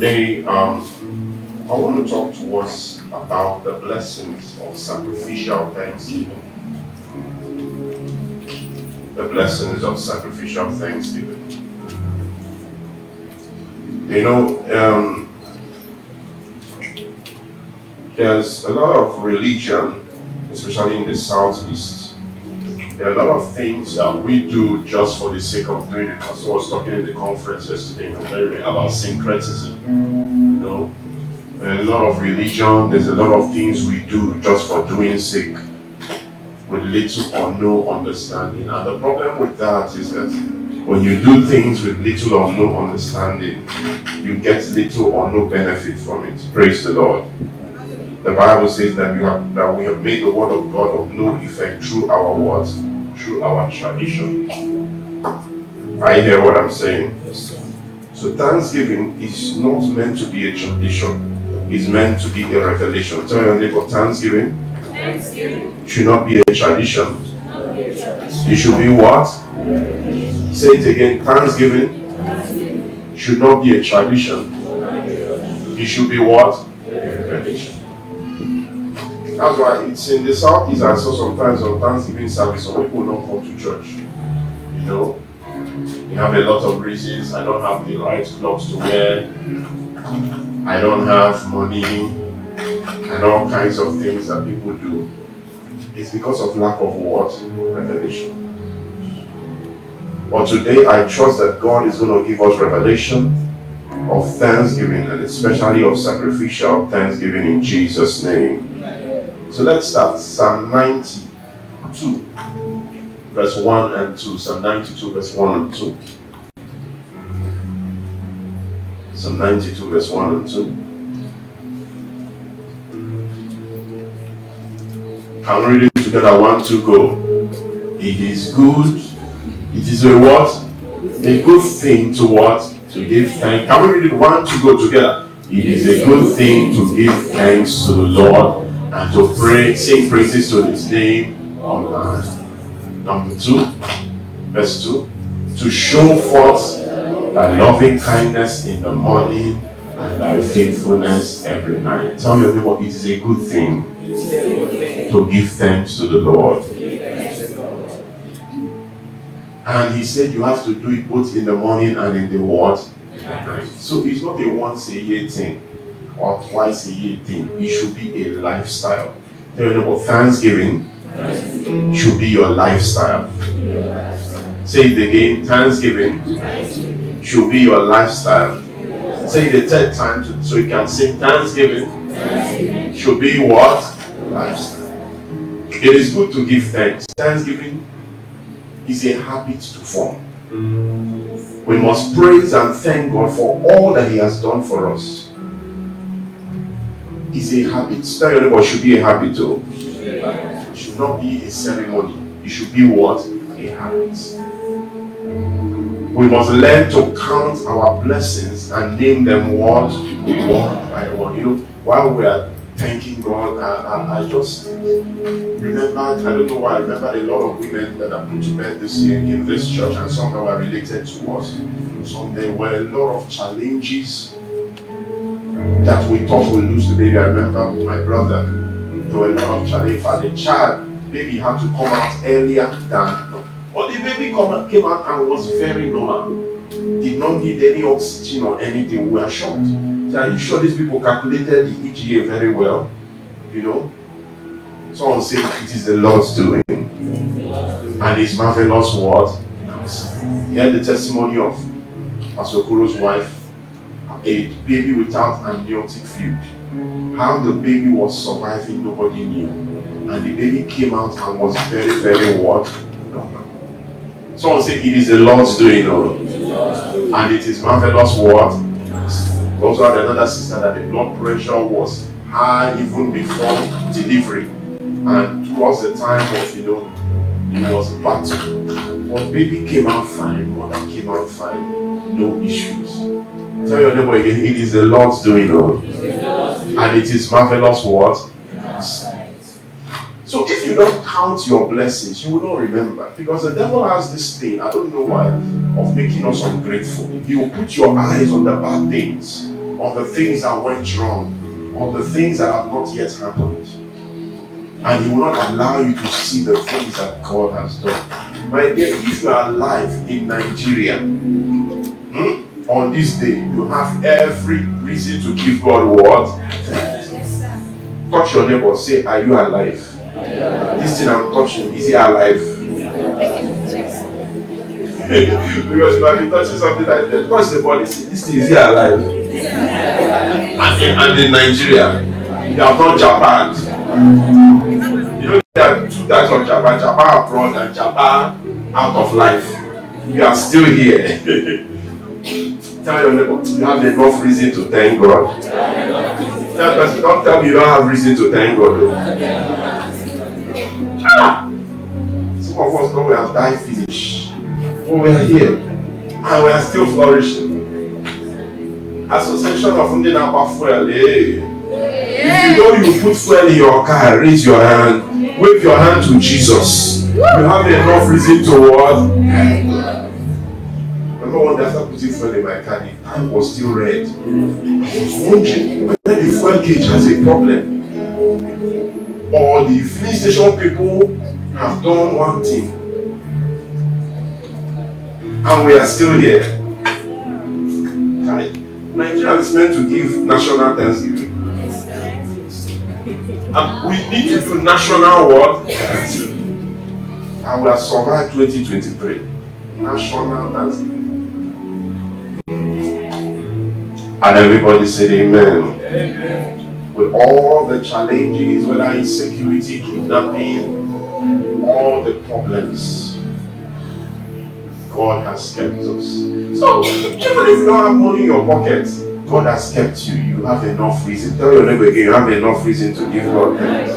Today, um, I want to talk to us about the blessings of sacrificial thanksgiving. The blessings of sacrificial thanksgiving. You know, um, there's a lot of religion, especially in the southeast. There are a lot of things that we do just for the sake of doing it. As I was talking in the conference yesterday about syncretism. You know, a lot of religion, there's a lot of things we do just for doing sake with little or no understanding. And the problem with that is that when you do things with little or no understanding, you get little or no benefit from it. Praise the Lord. The Bible says that we have that we have made the word of God of no effect through our words, through our tradition. I hear what I'm saying. So Thanksgiving is not meant to be a tradition. It's meant to be a revelation. Tell me your neighbor, Thanksgiving, Thanksgiving should not be a tradition. not be a tradition. It should be what? Say it again. Thanksgiving Thanksgiving should not be a tradition. not be a tradition. It should be what? A revelation. That's why it's in the southeast I saw sometimes on Thanksgiving service some people don't come to church. You know? They have a lot of reasons. I don't have the right clothes to wear. I don't have money. And all kinds of things that people do. It's because of lack of what? Revelation. But today I trust that God is going to give us revelation of thanksgiving and especially of sacrificial thanksgiving in Jesus' name. So let's start Psalm 92, verse 1 and 2. Psalm 92, verse 1 and 2. Psalm 92, verse 1 and 2. Can we read it together? One, two, go. It is good. It is a what? A good thing to what? To give thanks. Can we read it? One, two, go together. It is a good thing to give thanks to the Lord and to pray, sing praises to his name online. Number two, verse 2. To show forth thy loving kindness in the morning and thy faithfulness every night. Tell your neighbor it is a good thing to give thanks to the Lord. And he said you have to do it both in the morning and in the what? Night. So it's not a once a year thing or twice a year thing. It should be a lifestyle. Tell your neighbor Thanksgiving should be your lifestyle. Say it again. Thanksgiving should be your lifestyle. Say it the third time to, so you can sing Thanksgiving should be what? Lifestyle. It is good to give thanks. Thanksgiving is a habit to form. Mm. We must praise and thank God for all that He has done for us. It's a habit. Tell your neighbor, it should be a habit oh. too. It should not be a ceremony. It should be what? A habit. We must learn to count our blessings and name them what? One by one. You know, while we are thanking God, I, I, I just remembered, I don't know why, I remembered a lot of women that are put to bed this year in this church, and some that were related to us. So there were a lot of challenges that we thought we lose the baby. I remember my brother, were a lot of challenges. For the child, baby had to come out earlier than. But the baby came out and was very normal. Did not need any oxygen or anything. We were shocked. So are you sure these people calculated the EGA very well? You know? Someone said it is the Lord's doing. And his marvelous word. Hear the testimony of Pastor Kuro's wife, a baby without amniotic fluid. How the baby was surviving, nobody knew. And the baby came out and was very, very what? Someone say, it is the Lord's doing, oh. and it is marvelous what? Also had another sister that the blood pressure was high even before delivery. And towards the time of, you know, it was battle. But baby came out fine, mother came out fine, no issues. Tell your neighbor again, it is the Lord's doing, oh. and it is marvelous what? So if you don't count your blessings, you will not remember. Because the devil has this thing, I don't know why, of making us ungrateful. He will put your eyes on the bad things, on the things that went wrong, on the things that have not yet happened. And he will not allow you to see the things that God has done. My dear, if you are alive in Nigeria, on this day, you have every reason to give God what? Touch your neighbor, say, Are you alive? This thing I'm touching, is he alive? because you might be touching something like that. Touch the body, This thing is he alive? And in, and in Nigeria, they have not Japan. You know, there are two types of Japan Japan abroad and Japan out of life. You are still here. Tell your neighbor, you have enough reason to thank God. That person, don't tell me you don't have reason to thank God. Ah! Some of us know we have died finish. But we are here. And we are still flourishing. Association of Ndinapa Fuel. Hey. If you know you put fuel in your car, raise your hand. Wave your hand to Jesus. You have enough reason to what? Fuel in my car, the tank was still red. I was wondering whether the fuel gauge has a problem. Or the filling station people have done one thing. And we are still here. Nigeria is meant to give national thanksgiving. And we need to do national? Thanksgiving. And we have survived 2023. National thanksgiving. And everybody said amen. With all the challenges, whether insecurity, kidnapping, all the problems, God has kept us. So, even if you don't have money in your pocket, God has kept you. You have enough reason. Tell your neighbor again, you have enough reason to give God thanks.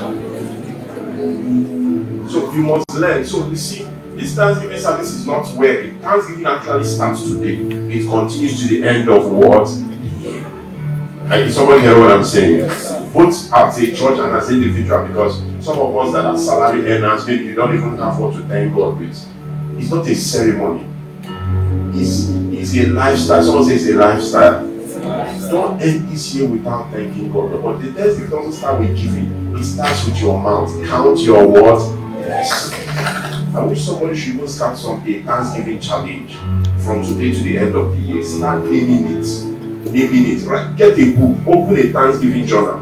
So you must learn. So you see, this Thanksgiving service is not where it, Thanksgiving actually starts today. It continues to the end of what? Like, someone hear what I'm saying? Both as a church and as individual, because some of us that are salary earners, you don't even what to thank God with. It's not a ceremony. It's, it's a lifestyle. Someone says a lifestyle. Don't end this year without thanking God. But the Thanksgiving doesn't start with giving. It starts with your mouth. Count your words. Yes. I wish somebody should even start some a Thanksgiving challenge from today to the end of the year. Start naming it. Naming it. Right? Get a book. Open a Thanksgiving journal.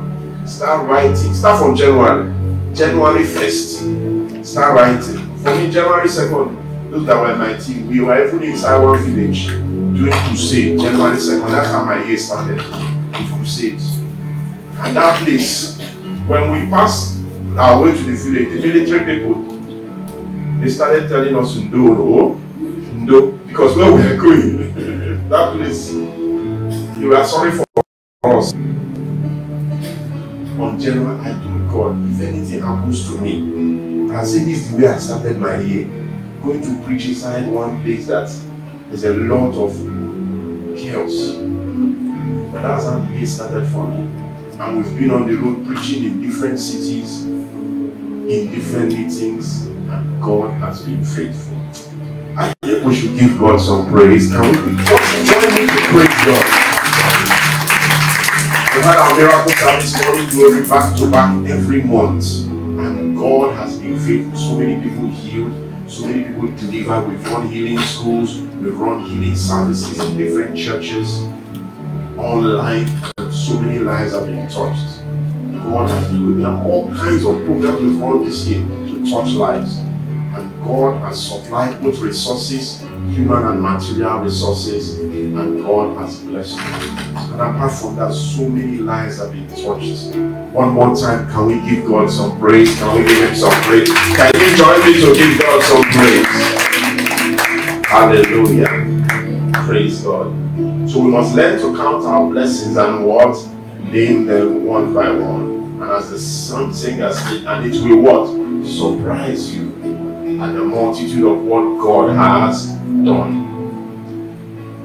Start writing. Start from January. January 1st. Start writing. For me, January 2nd, those that were my team, we were even inside one village doing crusade. January 2nd. That's how my year started. With crusades. And that place, when we passed our way to the village, the military people, they started telling us Ndo, no, Ndo, because where we are going, that place, they were sorry for us. On January, I told God, if anything happens to me, I say this is the way I started my year. Going to preach inside one place that there's a lot of chaos. But that's how the year started for me. And we've been on the road preaching in different cities, in different meetings, and God has been faithful. I think we should give God some praise. Can we join me to praise God? We've had our miracle service morning glory back to back every month. And God has been faithful. So many people healed, so many people delivered. We've run healing schools, we've run healing services in different churches, online, so many lives have been touched. God has been all kinds of programs we've run this year to touch lives. And God has supplied both resources, human and material resources, and God has blessed you. And apart from that, so many lives have been touched. One more time, can we give God some praise? Can we give Him some praise? Can you join me to give God some praise? Hallelujah. Praise God. So we must learn to count our blessings and what? Name them one by one. And as the song singer said, and it will what? Surprise you at the multitude of what God has done.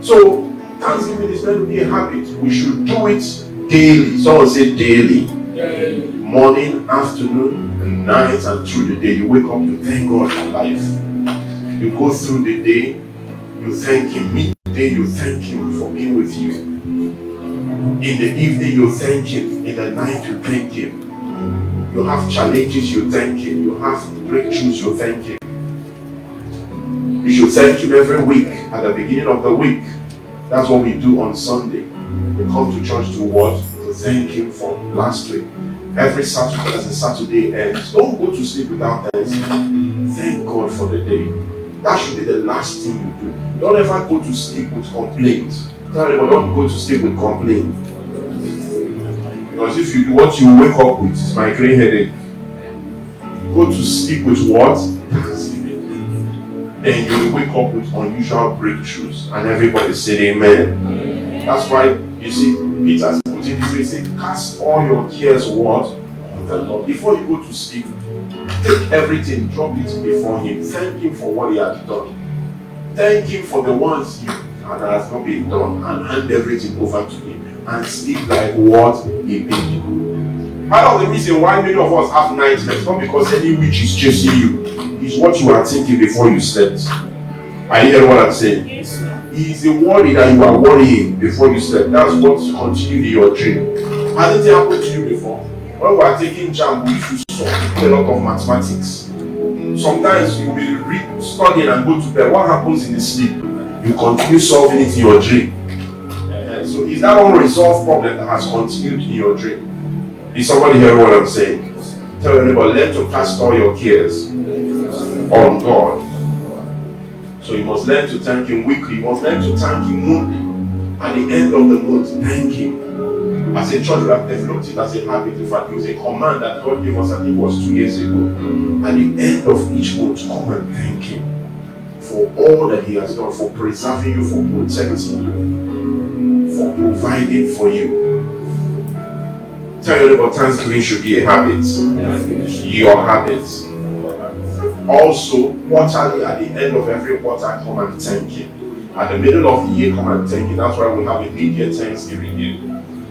So, Thanksgiving is meant to be a habit. We should do it daily. Someone say daily. Morning, afternoon, and night and through the day. You wake up, you thank God for life. You go through the day, you thank Him. Midday, you thank Him for being with you. In the evening, you thank Him. In the night, you thank Him. You have challenges, you thank Him. You have breakthroughs, you thank Him. You should thank Him every week at the beginning of the week. That's what we do on Sunday. We come to church to what? To thank Him for last week. Every Saturday, as a Saturday ends, don't go to sleep without thanksgiving. Thank God for the day. That should be the last thing you do. Don't ever go to sleep with complaints. Tell them, don't go to sleep with complaint. Because if you do what you wake up with is migraine headache, go to sleep with what? Then you will wake up with unusual breakthroughs. And everybody said amen. That's why you see Peter put it this way, he said, cast all your cares what? On the Lord. Before you go to sleep, take everything, drop it before him. Thank him for what he has done. Thank him for the ones you and has not been done and hand everything over to him and sleep like what he made you. Part of the reason why many of us have nightmares not because any witch is chasing you, is what you are thinking before you slept. You hearing what I'm saying? Yes. He is the worry that you are worrying before you slept. That's what continued in your dream. Hasn't it happened to you before? When we are taking jam, we used to solve a lot of mathematics. Sometimes you will read, study and go to bed. What happens in the sleep? You continue solving it in your dream. Eh, So is that unresolved problem that has continued in your dream? Is somebody hearing what I'm saying? Tell anybody, learn to cast all your cares on God. So you must learn to thank Him weekly. You must learn to thank Him monthly. At the end of the month, thank Him. As a church, we have developed it as a habit. In fact, it was a command that God gave us, I think it was two years ago. At the end of each month, come and thank Him for all that He has done, for preserving you, for protecting you, for providing for you. Tell your neighbor, Thanksgiving should be a habit. Your habit. Also, quarterly at the end of every quarter, come and thank Him. At the middle of the year, come and thank Him. That's why we have a mid-year Thanksgiving year.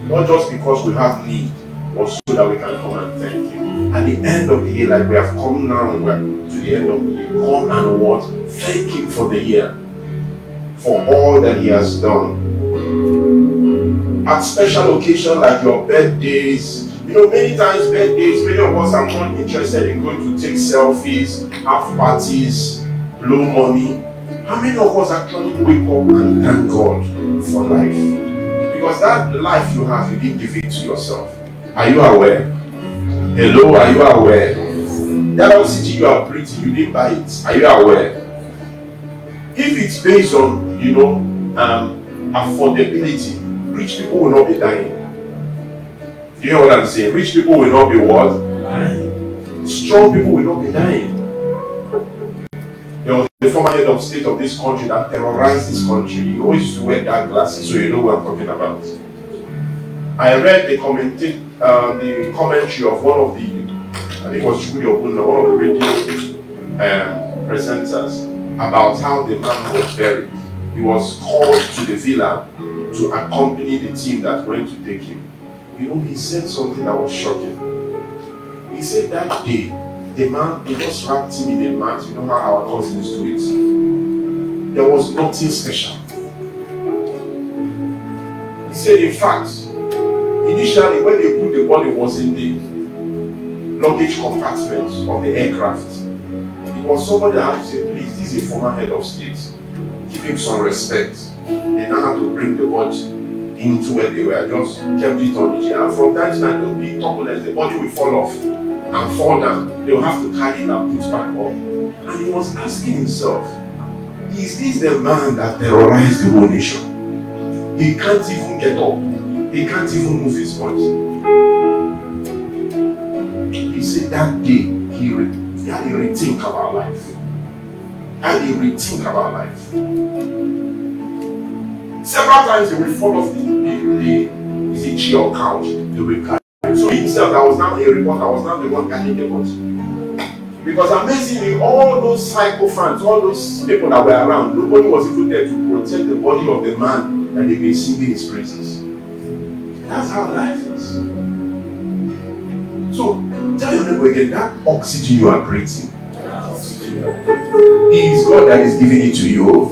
Not just because we have need, but so that we can come and thank Him. At the end of the year, like we have come now we're to the end of the year, come and what? Thank Him for the year, for all that He has done. At special occasions like your birthdays, you know, many times birthdays, many of us are not interested in going to take selfies, have parties, blow money. How many of us actually wake up and thank God for life? Because that life you have, you didn't give it to yourself. Are you aware? Hello, are you aware? That oxygen you are breathing, you didn't buy it. Are you aware? If it's based on, you know, um, affordability, rich people will not be dying. You know what I'm saying? Rich people will not be what? Strong people will not be dying. There was the former head of state of this country that terrorized this country. He always wear dark glasses, so you know what I'm talking about. I read the commenta- uh, the commentary of one of the, I think it was Chukudi Obuna, one of the radio um, presenters, about how the man was buried. He was called to the villa to accompany the team that went to take him. You know, he said something that was shocking. He said that day, the man, they just wrapped him in a mat. You know how our cousins do it. There was nothing special. He said, in fact, initially when they put the body was in the luggage compartment of the aircraft, it was somebody that had to please, this is a former head of state. Give him some respect. They now had to bring the body into where they were, just kept it on the chair. And from that time, there will be turbulence, the body will fall off and fall down. They will have to carry it and put back up. And he was asking himself, is this the man that terrorized the whole nation? He can't even get up. He can't even move his body. He said that day he, re- he had to rethink about life. Had to rethink about life. Several times he will fall off the, the, the is chair or couch, they will carry. So himself, that was now a reporter, was now the one carrying the body. Because amazingly, all those psychophants, all those people that were around, nobody was even there to protect the body of the man that they've been singing his praises. That's how life is. So Tell your neighbor again that oxygen you are breathing. Is God that is giving it to you.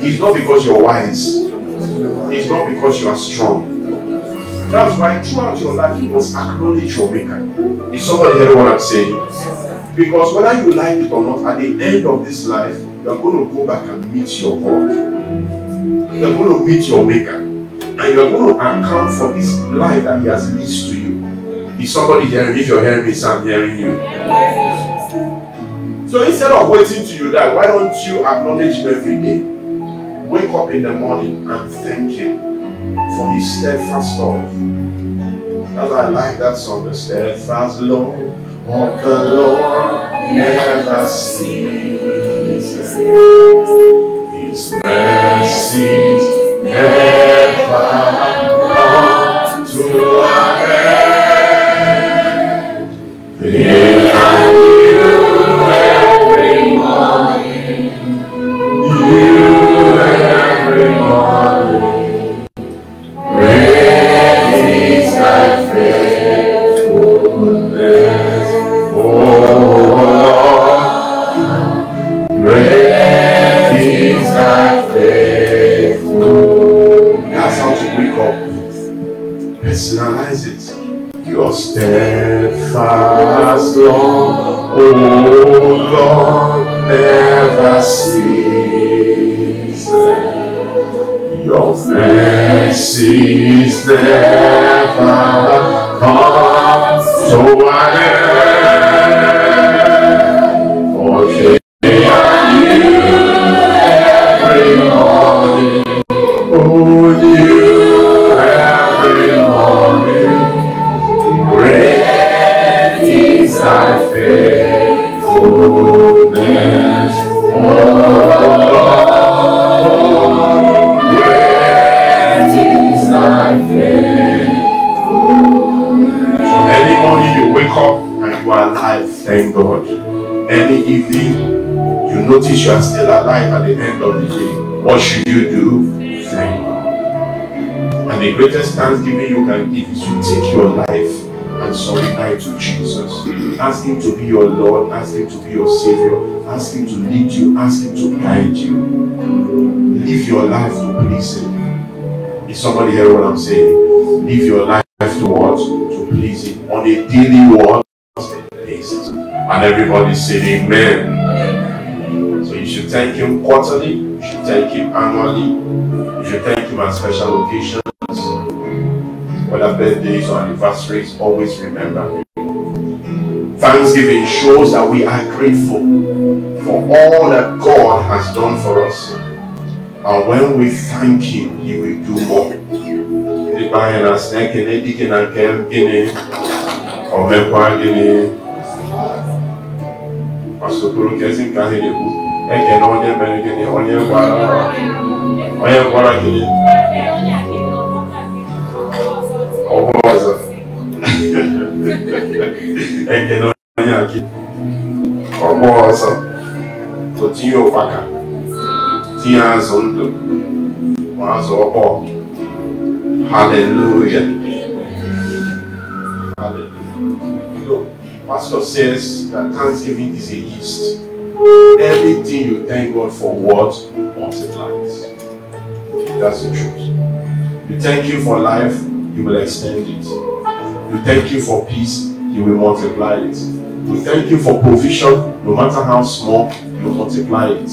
It's not because you're wise. It's not because you are strong. That's why throughout your life you must acknowledge your maker. Is somebody hearing what I'm saying? Because whether you like it or not, at the end of this life, you're going to go back and meet your God. You're going to meet your maker. And you're going to account for this life that he has leased to you. Is somebody hearing? If you're hearing me, I'm hearing you. So instead of waiting till you die, why don't you acknowledge him every day? Wake up in the morning and thank him for his steadfast love. Why I like that song, the steadfast love of the Lord never ceases. His mercies never up. Personalize it. Your steadfast love, O oh, Lord, never ceases. Your mercies never notice you are still alive at the end of the day, what should you do? Thank God. And the greatest thanksgiving you can give is to take your life and surrender it to Jesus. Ask Him to be your Lord, ask Him to be your Savior, ask Him to lead you, ask Him to guide you. Live your life to please Him. Is somebody hear what I'm saying? Live your life to what? To please Him on a daily what? basis. And everybody said Amen. Thank Him quarterly, you should thank Him annually, you should thank Him at special occasions whether birthdays or anniversaries, always remember Him. Thanksgiving shows that we are grateful for all that God has done for us. And when we thank Him, He will do more. ɛkɛ na ɔnyɛ bɛn kini ɔnyɛ gbara ɔnyɛ gbara kini ɔwɔ ɔzɔ ɛkɛ na ɔnyɛ aki ɔwɔ ɔzɔ tó ti yóò faka tí yà zɔ ńdò wà zɔ ɔbɔ hallelujah. Hallelujah. You know pastor says that thanksgiving is a yeast. Everything you thank God for what multiplies. That's the truth. You thank Him for life, He will extend it. You thank Him for peace, He will multiply it. You thank Him for provision, no matter how small, will multiply it.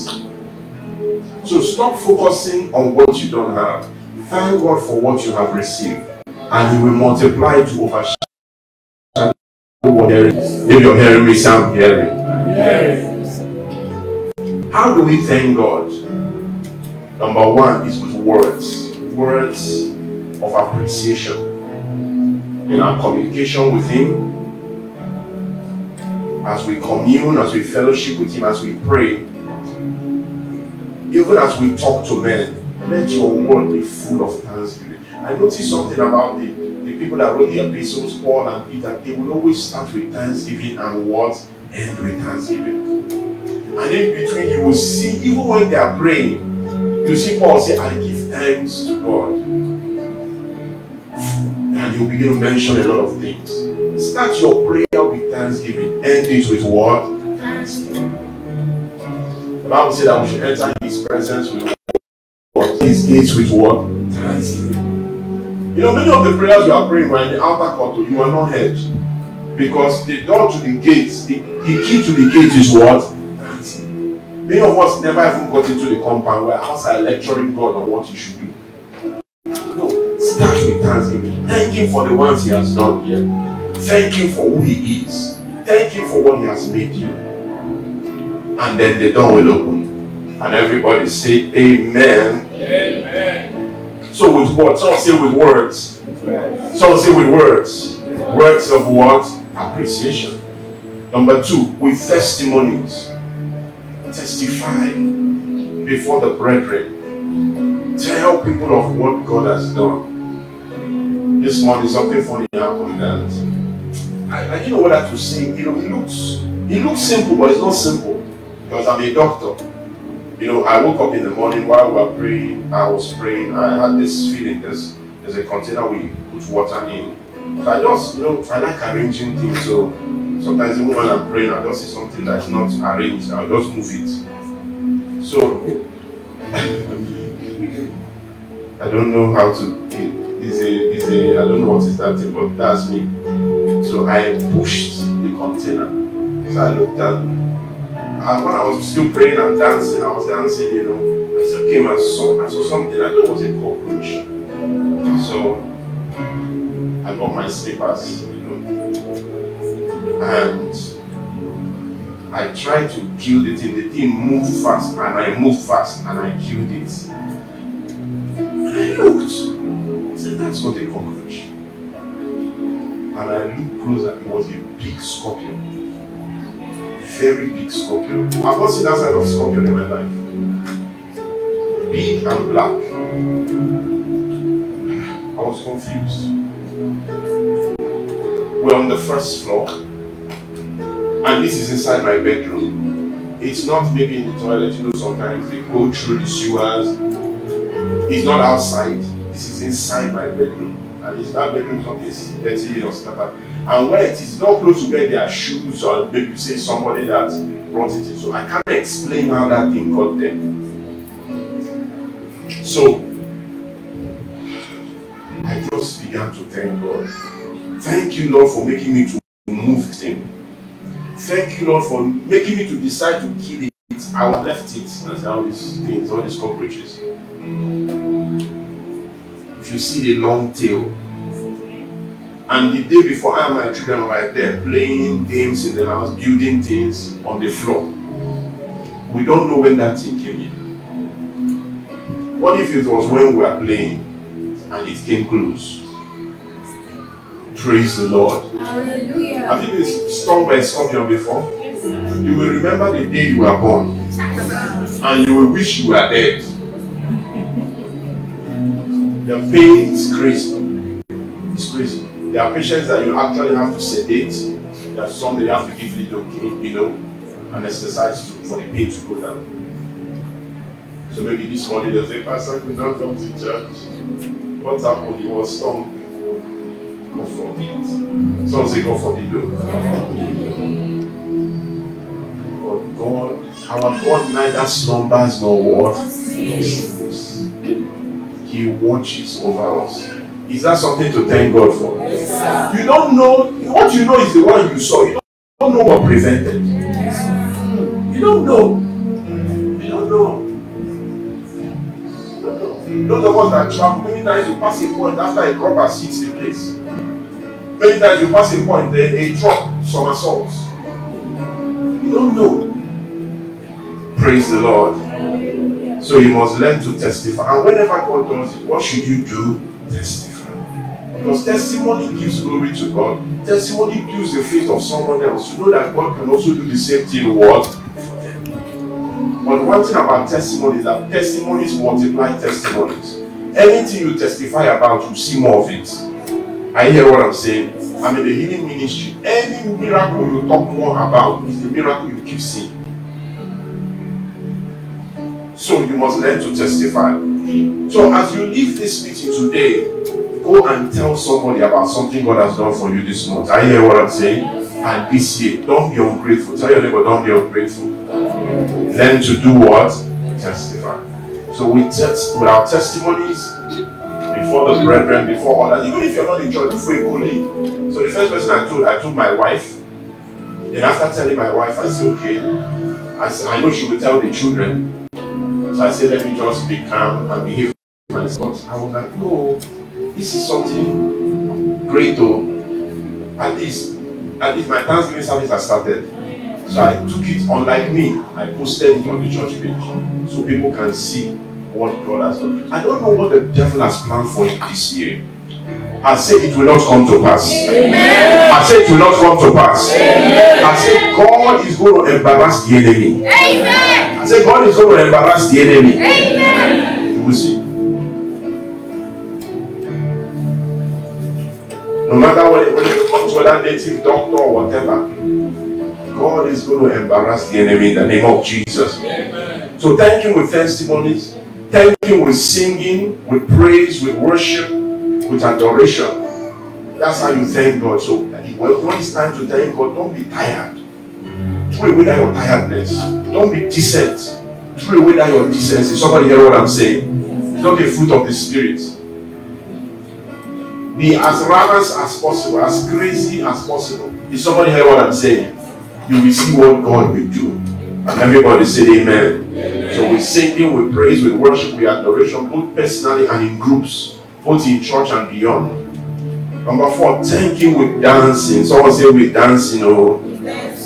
So stop focusing on what you don't have. Thank God for what you have received, and He will multiply it to overshadow. If you're hearing me, say I'm hearing. How do we thank God? Number one is with words, words of appreciation in our communication with Him, as we commune, as we fellowship with Him, as we pray, even as we talk to men. Let your word be full of thanksgiving. I noticed something about the, the people that wrote the epistles, Paul and Peter, they would always start with thanksgiving and what end with thanksgiving. And in between, you will see, even when they are praying, you see Paul say, I give thanks to God. And you'll begin to mention a lot of things. Start your prayer with thanksgiving. End it with what? The Bible says that we should enter his presence with what? His gates with what? Thanksgiving. You know, many of the prayers you are praying were in the outer court, you are not heard. Because the door to the gates, the, the key to the gate is what? Many of us never even got into the compound. We're outside lecturing God on what he should do. No, start with thanksgiving. Thank him for the ones he has done here. Thank him for who he is. Thank him for what he has made you. And then the door will open. And everybody say amen. Amen. So with what? Some say with words. Some say with words. Words of what? Appreciation. Number two, with testimonies. Testify before the brethren. Tell people of what God has done. This morning something funny happened that I, I didn't know I to sing. You know, it looks it looks simple, but it's not simple. Because I'm a doctor. You know, I woke up in the morning while we were praying, I was praying, I had this feeling there's there's a container we put water in. So I just, you know, I like arranging things. So sometimes even when I'm praying, I just see something that's not arranged, I'll just move it. So I don't know how to it's a it's a I don't know what is that thing, but that's me. So I pushed the container. So I looked at and when I was still praying and dancing, I was dancing, you know. I still came and saw I saw something I thought was a cockroach. So I got my slippers, you know. And I tried to kill the thing. The thing moved fast and I moved fast and I killed it. And I looked. I said, that's not a cockroach. And I looked closer, it was a big scorpion. Very big scorpion. I've not seen that kind of scorpion in my life. Big and black. I was confused. We're on the first floor, and this is inside my bedroom. It's not maybe in the toilet, you know, sometimes they go through the sewers. It's not outside, this is inside my bedroom. And it's that bedroom something is dirty or scattered. And where it is not close to where there are shoes or maybe say somebody that brought it in. So I can't explain how that thing got there. So I just began to thank God. Thank you, Lord, for making me to. Thank you, Lord, for making me to decide to kill it. I left it and all these things, all these cockroaches. If you see the long tail, and the day before, I and my children were there playing games in the house, building things on the floor. We don't know when that thing came in. What if it was when we were playing and it came close? Praise the Lord. Hallelujah. Have you been stung by a scorpion before? Yes. You will remember the day you were born and you will wish you were dead. The pain is crazy. It's crazy. There are patients that you actually have to sedate. There are some that you have to give lidocaine, you know, and exercise to, for the pain to go down. So maybe this morning there's a pastor could not come to church. What's happened? He was stung. God forbid. Some say though. But God, our God neither slumbers nor what? He watches over us. Is that something to thank God for? You don't know, what you know is the one you saw. You don't know what prevented. You don't know. You don't. Those of us that travel, many times you pass a point after a crop has hit the place. Many times you pass a point, then a drop somersaults. You don't know. Praise the Lord. So you must learn to testify. And whenever God does it, what should you do? Testify. Because testimony gives glory to God. Testimony gives the faith of someone else. You know that God can also do the same thing what? But one thing about testimony is that testimonies multiply testimonies. Anything you testify about, you see more of it. I hear what I'm saying. I'm in the healing ministry. Any miracle you talk more about is the miracle you keep seeing. So you must learn to testify. So as you leave this meeting today, go and tell somebody about something God has done for you this month. I hear what I'm saying. And this year, don't be ungrateful. Tell your neighbor, don't be ungrateful. Learn to do what? Testify. So we test with our testimonies before the brethren, before others. Even if you're not in church, before you go leave. So the first person I told, I told my wife. Then after telling my wife, I said, okay. I said, I know she will tell the children. So I said, let me just be calm and behave myself. I was like, no, this is something great though. At least, at least my Thanksgiving service has started. So I took it, unlike me, I posted it on the church page so people can see has done. I don't know what the devil has planned for you this year. I say it will not come to pass. Amen. I say it will not come to pass. Amen. I say God is going to embarrass the enemy. Amen. I say God is going to embarrass the enemy. Amen. You will see. No matter what, it comes to that native doctor or whatever, God is going to embarrass the enemy in the name of Jesus. Amen. So thank Him with testimonies, thank Him with singing, with praise, with worship, with adoration. That's how you thank God. So when it's time to thank God, don't be tired. Throw away that your tiredness. Don't be decent. Throw away that your decency. Somebody hear what I'm saying? It's not a fruit of the spirit. Be as ravenous as possible, as crazy as possible. If somebody hear what I'm saying? you will see what God will do. Everybody say amen. amen. So we singing, we praise, we worship, we adoration, both personally and in groups, both in church and beyond. Number four, thanking with dancing. Someone say with dancing, oh.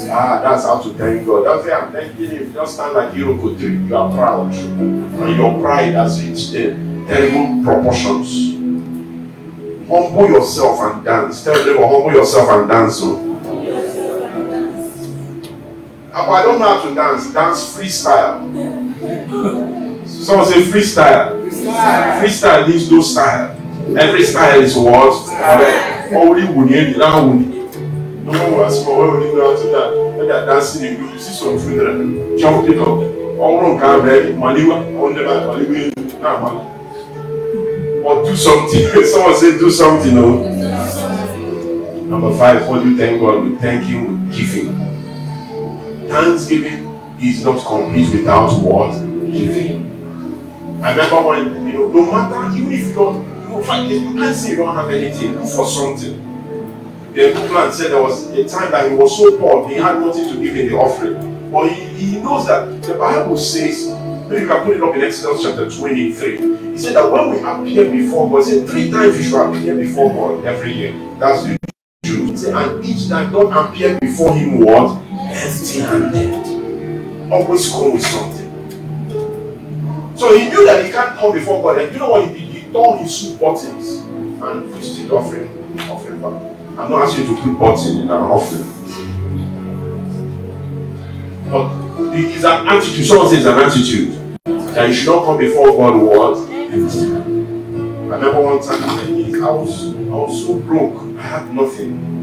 Ah, that's how to thank God. That's why I'm thanking Him. Just stand like Yoko tree. You are proud. And your pride has reached terrible proportions. Humble yourself and dance. Tell them, humble yourself and dance. Oh. I don't know how to dance. Dance freestyle. Someone say freestyle. Freestyle, freestyle means no style. Every style is what? Only winning, not winning. No one was for when we go to that. When they're dancing in group, you see some children jumping up. All wrong can ready. Maliwa, on the back, Maliwa, not Mali. Or do something. Someone say do something. No. Number five, what do you thank God? We thank Him with giving. Thanksgiving is not complete without what? Giving. I remember when, you know, no matter, even if you don't, you can't say you don't have anything, look for something. The man said there was a time that he was so poor, he had nothing to give in the offering. But he, he knows that the Bible says, maybe you can put it up in Exodus chapter 23. He said that when we appear before God, he said three times you should appear before God every year. That's the truth. And each time, don't appear before Him what? Empty handed. Always come with something. So he knew that he can't come before God. And you know what he did? He tore his buttons and put it offering, offering. I'm not asking you to put buttons in an offering. But it is an attitude. Someone says an attitude. That you should not come before God what? I remember one time I was, I was so broke. I had nothing.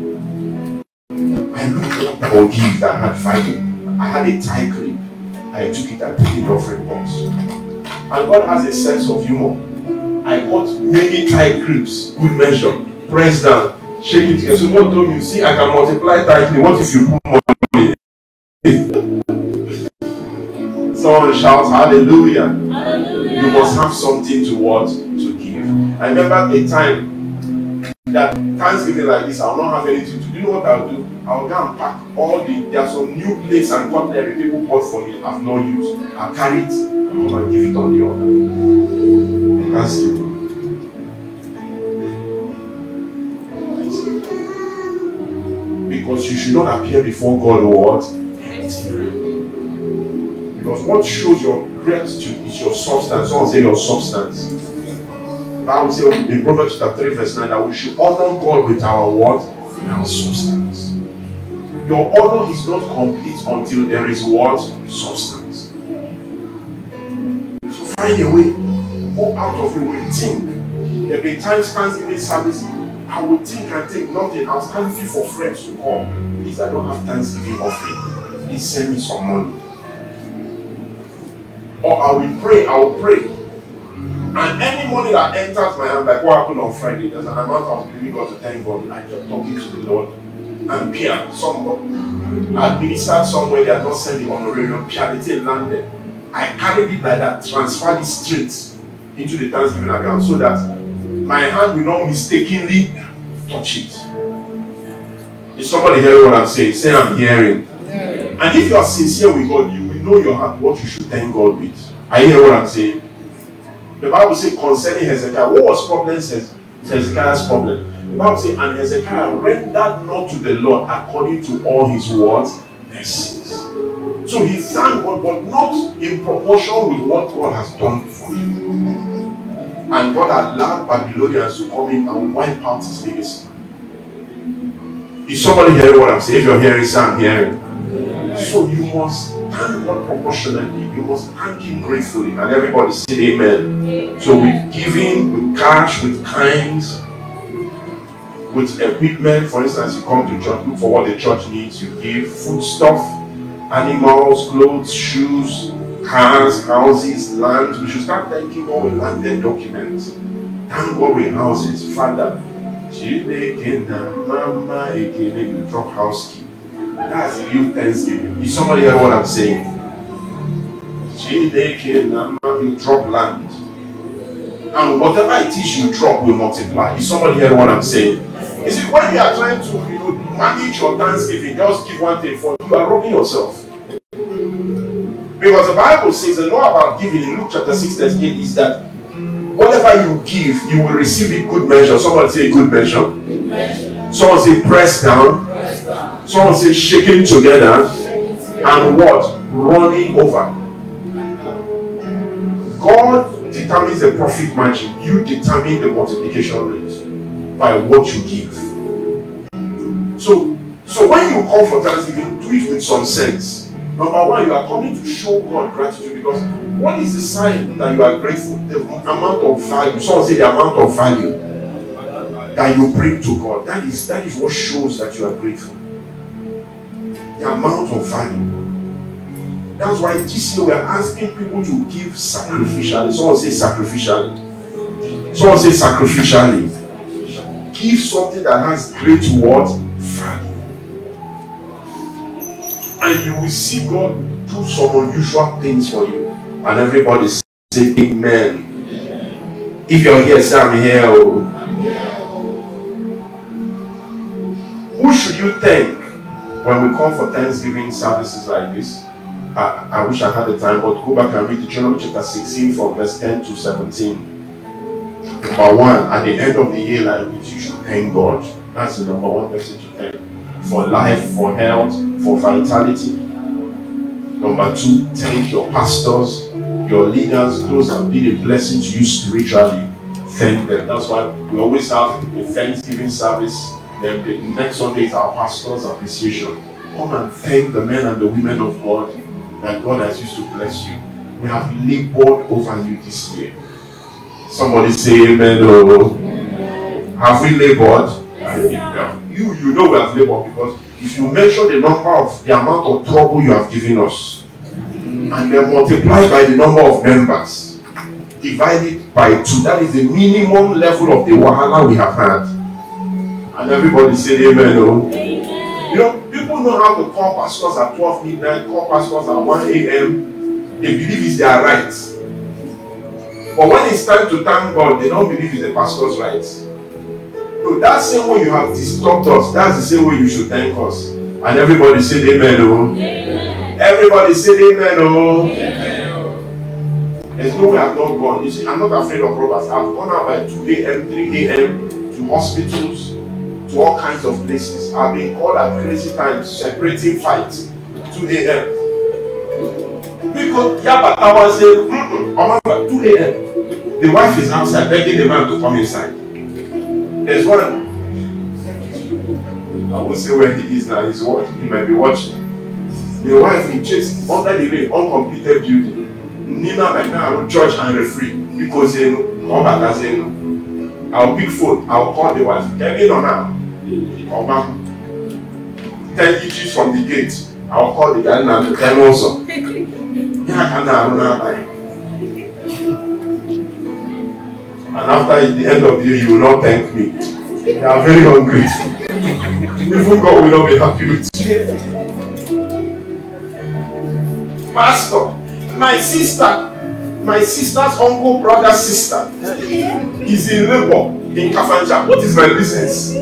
I looked up for gift that I had five. I had a tie clip. I took it and put it offering box. And God has a sense of humor. I bought many tie clips, good measure, press down, shake it together. So God told me, see, I can multiply clip. What if you put more money? Someone shouts, hallelujah. hallelujah. You must have something to what? To give. I remember a time that Thanksgiving like this, I'll not have anything to do. You know what I'll do? I'll go and pack all the there are some new plates and cutlery people bought for me I've not used. I'll carry it and I'll give it on the altar. That's it. Because you should not appear before God what? Because what shows your gratitude is your substance. Someone say your substance. Bible says in Proverbs chapter 3, verse 9 that we should honor God with our what? Our substance. Your honor is not complete until there is what? Substance. So find a way. Go out of your way. Think. There be times Thanksgiving service. I will think and think nothing. I was thanking for friends to come. Please, I don't have Thanksgiving offering. Please send me some money. Or I will pray, I will pray. And any money that enters my hand, like what happened on Friday, there's an amount I was giving God to thank God. I just talking to the Lord. and Pia, somebody administered somewhere they are not sending honorarium, Pia, they landed. I carried it like that, transferred it straight into the Thanksgiving account so that my hand will not mistakenly touch it. Is somebody hearing what I'm saying? Say I'm hearing. And if you are sincere with God, you will know your heart what you should thank God with. I hear what I'm saying. The Bible says concerning Hezekiah, what was problem Hezekiah's problem? The Bible says, and Hezekiah rendered not to the Lord according to all his words, mercies. So he thanked God, but not in proportion with what God has done for him. And God allowed Babylonians to come in and wipe out his legacy. Is somebody hearing what I'm saying? If you're hearing, say I'm hearing. So you must thank God proportionately. You must thank Him gratefully. And everybody say Amen. So with giving, with cash, with kinds, with equipment, for instance, you come to church, look for what the church needs, you give food stuff, animals, clothes, shoes, cars, houses, land. We should start thanking God with landed documents. Thank God with houses. Father, you drop house key. That's real thanksgiving. Is somebody hear what I'm saying? Drop land. And whatever it is you drop will multiply. Is somebody hear what I'm saying? You see, when you are trying to you know, manage your thanksgiving, just give one thing for you are robbing yourself. Because the Bible says the law about giving in Luke chapter 6, verse 8 is that whatever you give, you will receive a good measure. Someone say good measure. Good measure. Someone say press down. press. Someone say shaking together. And what? Running over. God determines the profit margin. You determine the multiplication rate by what you give. So, so when you call for thanksgiving, do it with some sense. Number one, you are coming to show God gratitude because what is the sign that you are grateful? The amount of value. Someone say the amount of value that you bring to God. That is that is what shows that you are grateful. The amount of value. That's why this year we are asking people to give sacrificially. Someone say sacrificially. Someone say sacrificially. Give something that has great what? Value. And you will see God do some unusual things for you. And everybody say amen. If you're here, say I'm here. Oh. Who should you thank when we come for Thanksgiving services like this? I, I wish I had the time, but go back and read Deuteronomy chapter 16 from verse 10 to 17. Number one, at the end of the year like this, you should thank God. That's the number one person to thank. For life, for health, for vitality. Number two, thank your pastors, your leaders, those that have been a blessing to you spiritually, thank them. That's why we always have a Thanksgiving service. Then the next Sunday is our pastor's appreciation. Come and thank the men and the women of God that God has used to bless you. We have labored over you this year. Somebody say amen. Oh. Have we labored? You, you know we have labored because if you measure the number of the amount of trouble you have given us, and then multiply by the number of members divided by two that is the minimum level of the wahala we have had and everybody say amen oh you know people know how to call pastors at twelve midnight call pastors at one a.m they believe it's their right but when it's time to thank god they don't believe it's the pastor's right so that same way you have disturbed us that's the same way you should thank us and everybody say amen oh amen. Everybody say amen. Oh. Amen. There's no way I've not gone. You see, I'm not afraid of robbers. I've gone out by 2 a.m., 3 a.m. to hospitals, to all kinds of places. I've been called at crazy times, separating fights. 2 a.m. Because Yabatawa said, mm 2 a.m. The wife is outside begging the man to come inside. There's one. I won't say where he is now. He's watching. He might be watching. The wife in chase under the rain uncompleted building nínú àbẹ̀ká àrùn church and referee because sí ẹnu our big phone our call the wife ẹbí nọ náà ọba ten inches from the gate our call the guy na ẹnu ọsọ ní àká náà àrùn náà báyìí and after the end of the day you will not thank me you are very hungry. Even God will not be happy with you. Pastor, my sister, my sister's uncle, brother, sister is in labor in Kafanja. What is my business?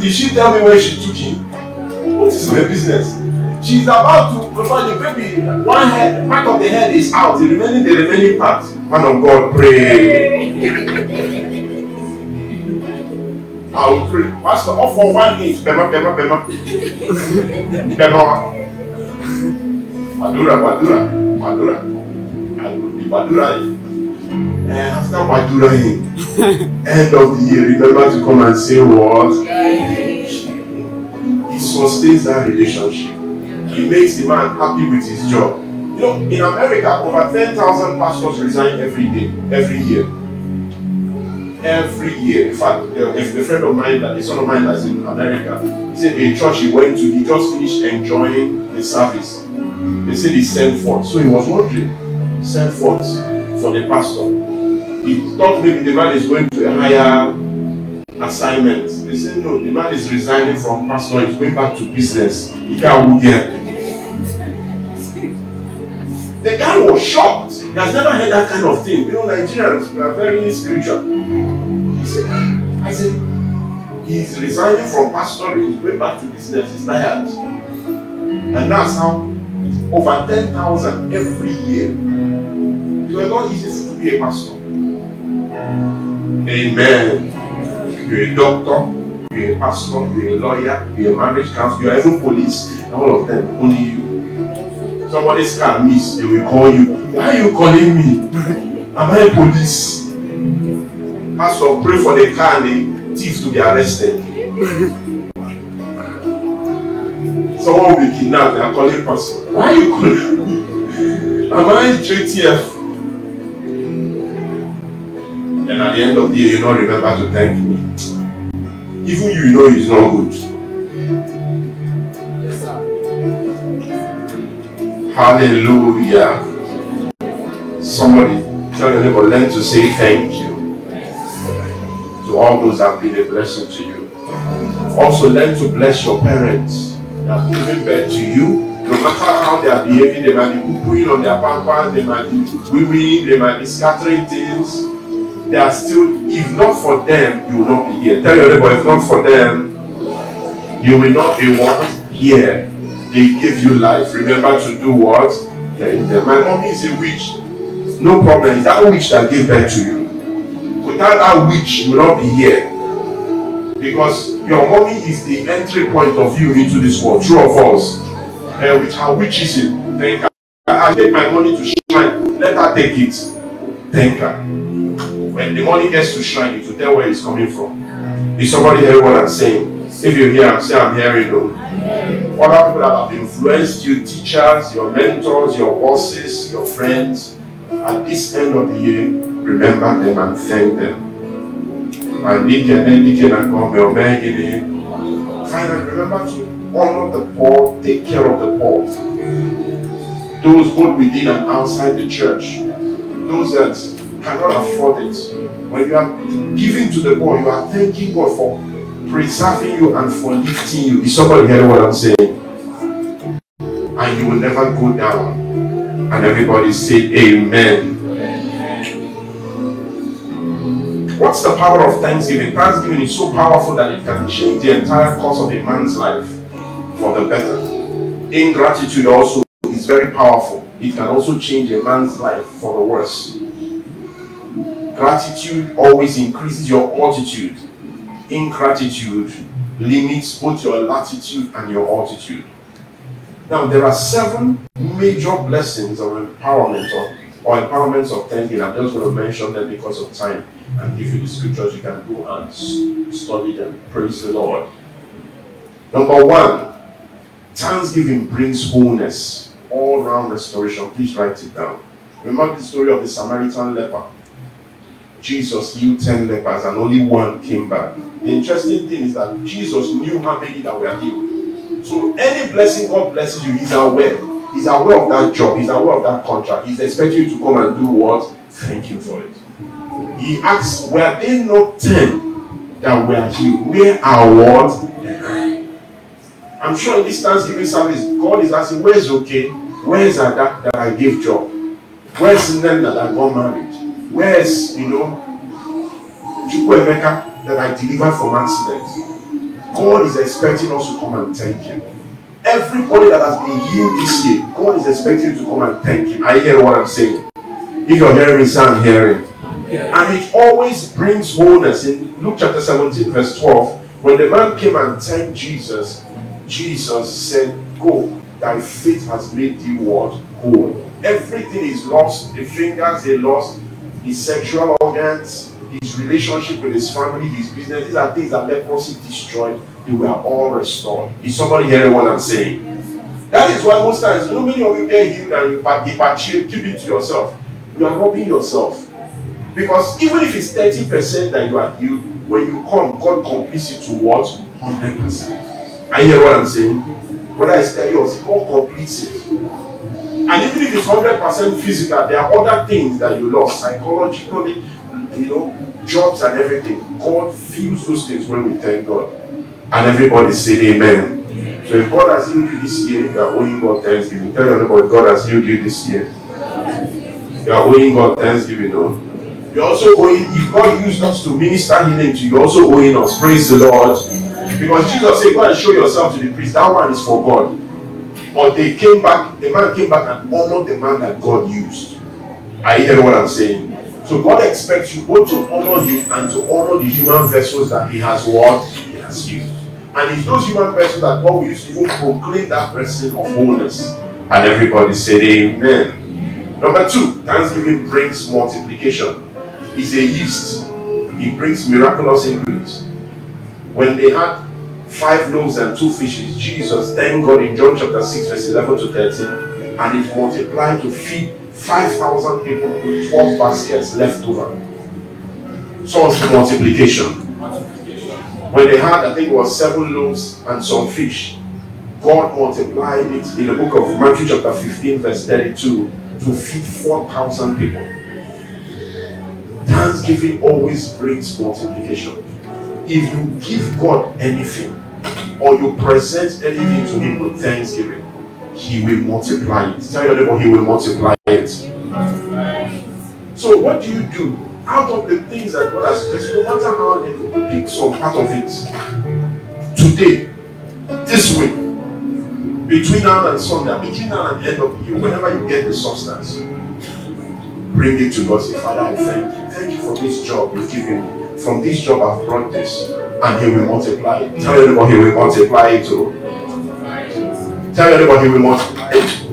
Did she tell me when she took him? What is my business? She's about to before the baby, one head, part of the head is out, the remaining the remaining part. Man of God, pray. I will pray. Pastor, offer one inch. Bema, bema, bema. Bema. Madura, Madura, Madura. I will be Madura. And after Madura, end of the year, remember to come and say what? He sustains that relationship. He makes the man happy with his job. You know, in America, over 10,000 pastors resign every day, every year. Every year. In fact, uh, if a friend of mine, a son of mine that's in America, he said a church he went to, he just finished enjoying the service. They said he sent forth. So he was wondering, sent forth for the pastor. He thought maybe the man is going to a higher assignment. They said no, the man is resigning from pastor, he's going back to business. He can't get. The guy was shocked. He has never heard that kind of thing. You know, Nigerians we are very spiritual. He said, I said, he's resigning from pastoring, he's going back to business, he's tired. And that's how over 10,000 every year. It was not easy to be a pastor. Amen. You're a doctor, you're a pastor, you're a lawyer, you're a marriage counselor, you're even police, all of them, only you. Somebody's car miss, they will call you. Why are you calling me? Am I a police? Pastor, pray for the car and the thief to be arrested. Someone will be kidnapped, they are calling pastor. Why are you calling me? Am I JTF? And at the end of the year, you don't remember to thank me. Even you know it's not good. Yes, sir. Hallelujah. Somebody tell your neighbor, learn to say thank you to all those that have been a blessing to you. Also, learn to bless your parents that have given birth to you. No matter how they are behaving, they might be putting on their pampers, they might be weaving, they might be scattering things. They are still, if not for them, you will not be here. Tell your neighbor, if not for them, you will not be what? Here. They give you life. Remember to do what? My mommy is a witch. No problem. It's that witch that gave birth to you. Without that witch, you will not be here. Because your mommy is the entry point of you into this world. True or false? Uh, with her witchism. Thank her. I take my money to shrine. Let her take it. Thank her. When the money gets to shrine, it will tell where it's coming from. Is somebody hear what I'm saying? If you hear, say I'm hearing though. Other people that have influenced you, teachers, your mentors, your bosses, your friends, at this end of the year, remember them and thank them. I need your dedication and come your begging. Finally, remember to honor the poor, take care of the poor. Those both within and outside the church. Those that cannot afford it. When you are giving to the poor, you are thanking God for preserving you and for lifting you. Is somebody hearing what I'm saying? And you will never go down. And everybody say amen. What's the power of thanksgiving? Thanksgiving is so powerful that it can change the entire course of a man's life for the better. Ingratitude also is very powerful. It can also change a man's life for the worse. Gratitude always increases your altitude. Ingratitude limits both your latitude and your altitude. Now, there are seven major blessings of empowerment or, or empowerments of thanking. I'm just going to mention them because of time and give you the scriptures. You can go and study them. Praise the Lord. Number one, thanksgiving brings wholeness, all round restoration. Please write it down. Remember the story of the Samaritan leper. Jesus healed 10 lepers and only one came back. The interesting thing is that Jesus knew how many that were healed. So any blessing God blesses you, He's aware. He's aware of that job, He's aware of that contract. He's expecting you to come and do what? Thank you for it. He asks, Were they not 10 that we are healed. Where are what? I'm sure in this Thanksgiving service, God is asking, where's okay? Where's that that I gave job? Where's Nene that got married? Where's, you know, Chukwuemeka that I delivered from accidents? God is expecting us to come and thank Him. Everybody that has been healed this year, God is expecting you to come and thank Him. I hear what I'm saying. If you're hearing me, say I'm hearing. And it always brings wholeness. In Luke chapter 17, verse 12, when the man came and thanked Jesus, Jesus said, Go, thy faith has made thee what? Whole. Everything is lost. The fingers they lost, his sexual organs, his relationship with his family, his business. These are things that leprosy destroyed. They were all restored. Is somebody hearing what I'm saying? That is why most times, you know, many of you get healed and you repatriate, keep it to yourself. You are robbing yourself. Because even if it's 30% that you are healed, when you come, God completes it to what? 100%. I hear what I'm saying? Whether it's 30 or God completes it. And even if it's 100% physical, there are other things that you lost psychologically, you know, jobs and everything. God feels those things when we thank God. And everybody say amen. So if God has healed you this year, you are owing God thanksgiving. Tell neighbor, God has healed you this year. You are owing God thanksgiving, no? You're also owing, if God used us to minister healing to you, you're also owing us. Praise the Lord. Because Jesus said, Go and show yourself to the priest. That one is for God. But they came back, the man came back and honored the man that God used. I hear what I'm saying. So God expects you both to honor him and to honor the human vessels that he has what he has used. And it's those human vessels that God will use to even proclaim that person of wholeness. And everybody said amen. Number two, thanksgiving brings multiplication. It's a yeast. It brings miraculous increase. When they had five loaves and two fishes, Jesus thanked God in John chapter 6, verse 11 to 13, and it multiplied to feed 5,000 people with 12 baskets left over. So it's multiplication. When they had, I think it was seven loaves and some fish, God multiplied it in the book of Matthew chapter 15, verse 32, to feed 4,000 people. Thanksgiving always brings multiplication. If you give God anything, or you present anything to Him with thanksgiving, He will multiply it. Tell your neighbor, He will multiply it. So, what do you do out of the things that God has blessed? No matter how little, pick some part of it today, this week, between now and Sunday, between now and end of the year, whenever you get the substance, bring it to God. Say, Father, I thank you. Thank you for this job you've given me. From this job, I've brought this, and He will multiply it. Tell neighbor, He will multiply it too. Tell neighbor, He will multiply it.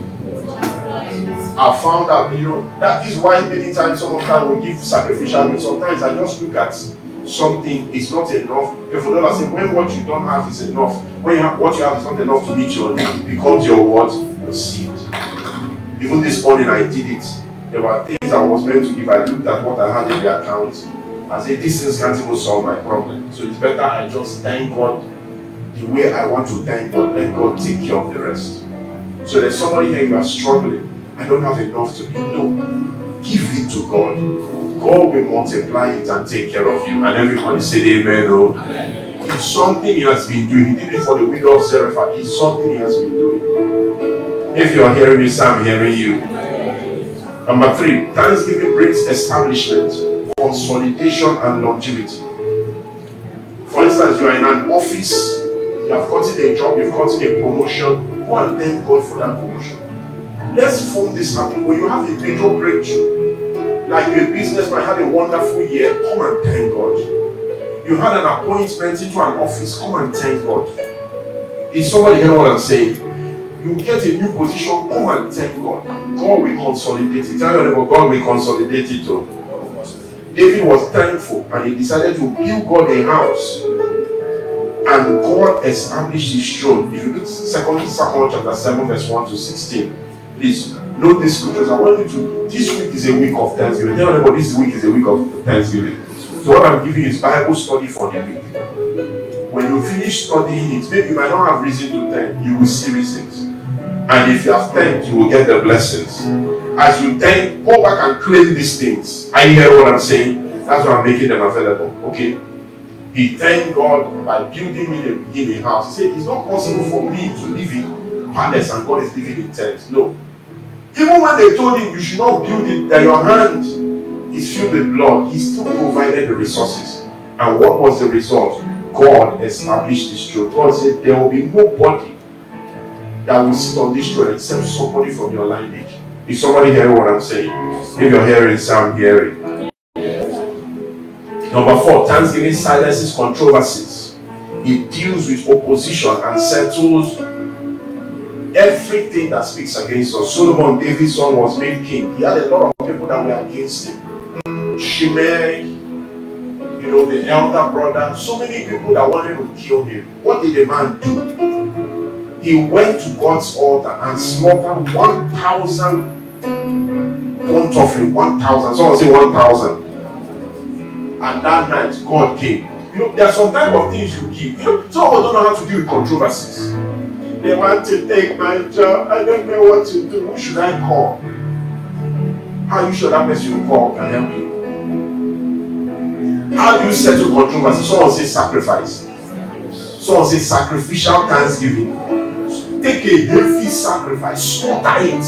I found out, you know, that is why many times some of time we give sacrificial meat. Sometimes I just look at something, it's not enough. The Lord say, when what you don't have is enough, when you have, what you have is not enough to meet your need, becomes your what? Your seed. Even this morning I did it. There were things I was meant to give. I looked at what I had in the account. I said, these things can't even solve my problem. So it's better I just thank God the way I want to thank God. Let God take care of the rest. So there's somebody here you are struggling. I don't have enough to give. No. Give it to God. God will multiply it and take care of you. And everybody said amen. Oh. It's something he has been doing. He did it for the widow of Zarephath. It's something he has been doing. If you are hearing me, I'm hearing you. Number three, Thanksgiving brings establishment, consolidation, and longevity. For instance, you are in an office, you have gotten a job, you've gotten a promotion. Go and thank God for that promotion. Let's form this happen. When you have a major breakthrough, like your business might have a wonderful year, come and thank God. You had an appointment into an office, come and thank God. Is somebody hearing what I'm saying? You get a new position, come and thank God. God will consolidate it. Tell your neighbor, God will consolidate it too. David was thankful and he decided to build God a house. And God established his throne. If you look second Samuel chapter 7, verse 1 to 16, please note these scriptures. I want you to this week is a week of Thanksgiving. Tell everybody this week is a week of Thanksgiving. So what I'm giving is Bible study for the week. When you finish studying it, maybe you might not have reason to thank, you will see reasons. And if you have thanked, you will get the blessings. As you thank, go back and claim these things. I hear what I'm saying. That's why I'm making them available. Okay? He thanked God by building me him a house. He said, It's not possible for me to live in palace and God is living in tents. No. Even when they told him you should not build it, that your hand is filled with blood, he still provided the resources. And what was the result? God established this truth. God said, There will be nobody that will sit on this throne except somebody from your lineage. Is somebody hearing what I'm saying? If you're hearing, sound hearing. Number four, thanksgiving silences controversies. It deals with opposition and settles everything that speaks against us. Solomon, David's son, was made king. He had a lot of people that were against him. Shimei, you know, the elder brother, so many people that wanted to kill him. What did the man do? He went to God's altar and slaughtered 1,000 burnt offering. 1,000. Someone say 1,000. And that night, God came. You know, there are some type of things you give. You know, some of us don't know how to deal with controversies. They want to take my job. I don't know what to do. Who should I call? How you sure that person you call can help you? How do you settle controversy? Someone say sacrifice. Someone say sacrificial thanksgiving. Take a healthy sacrifice, slaughter it.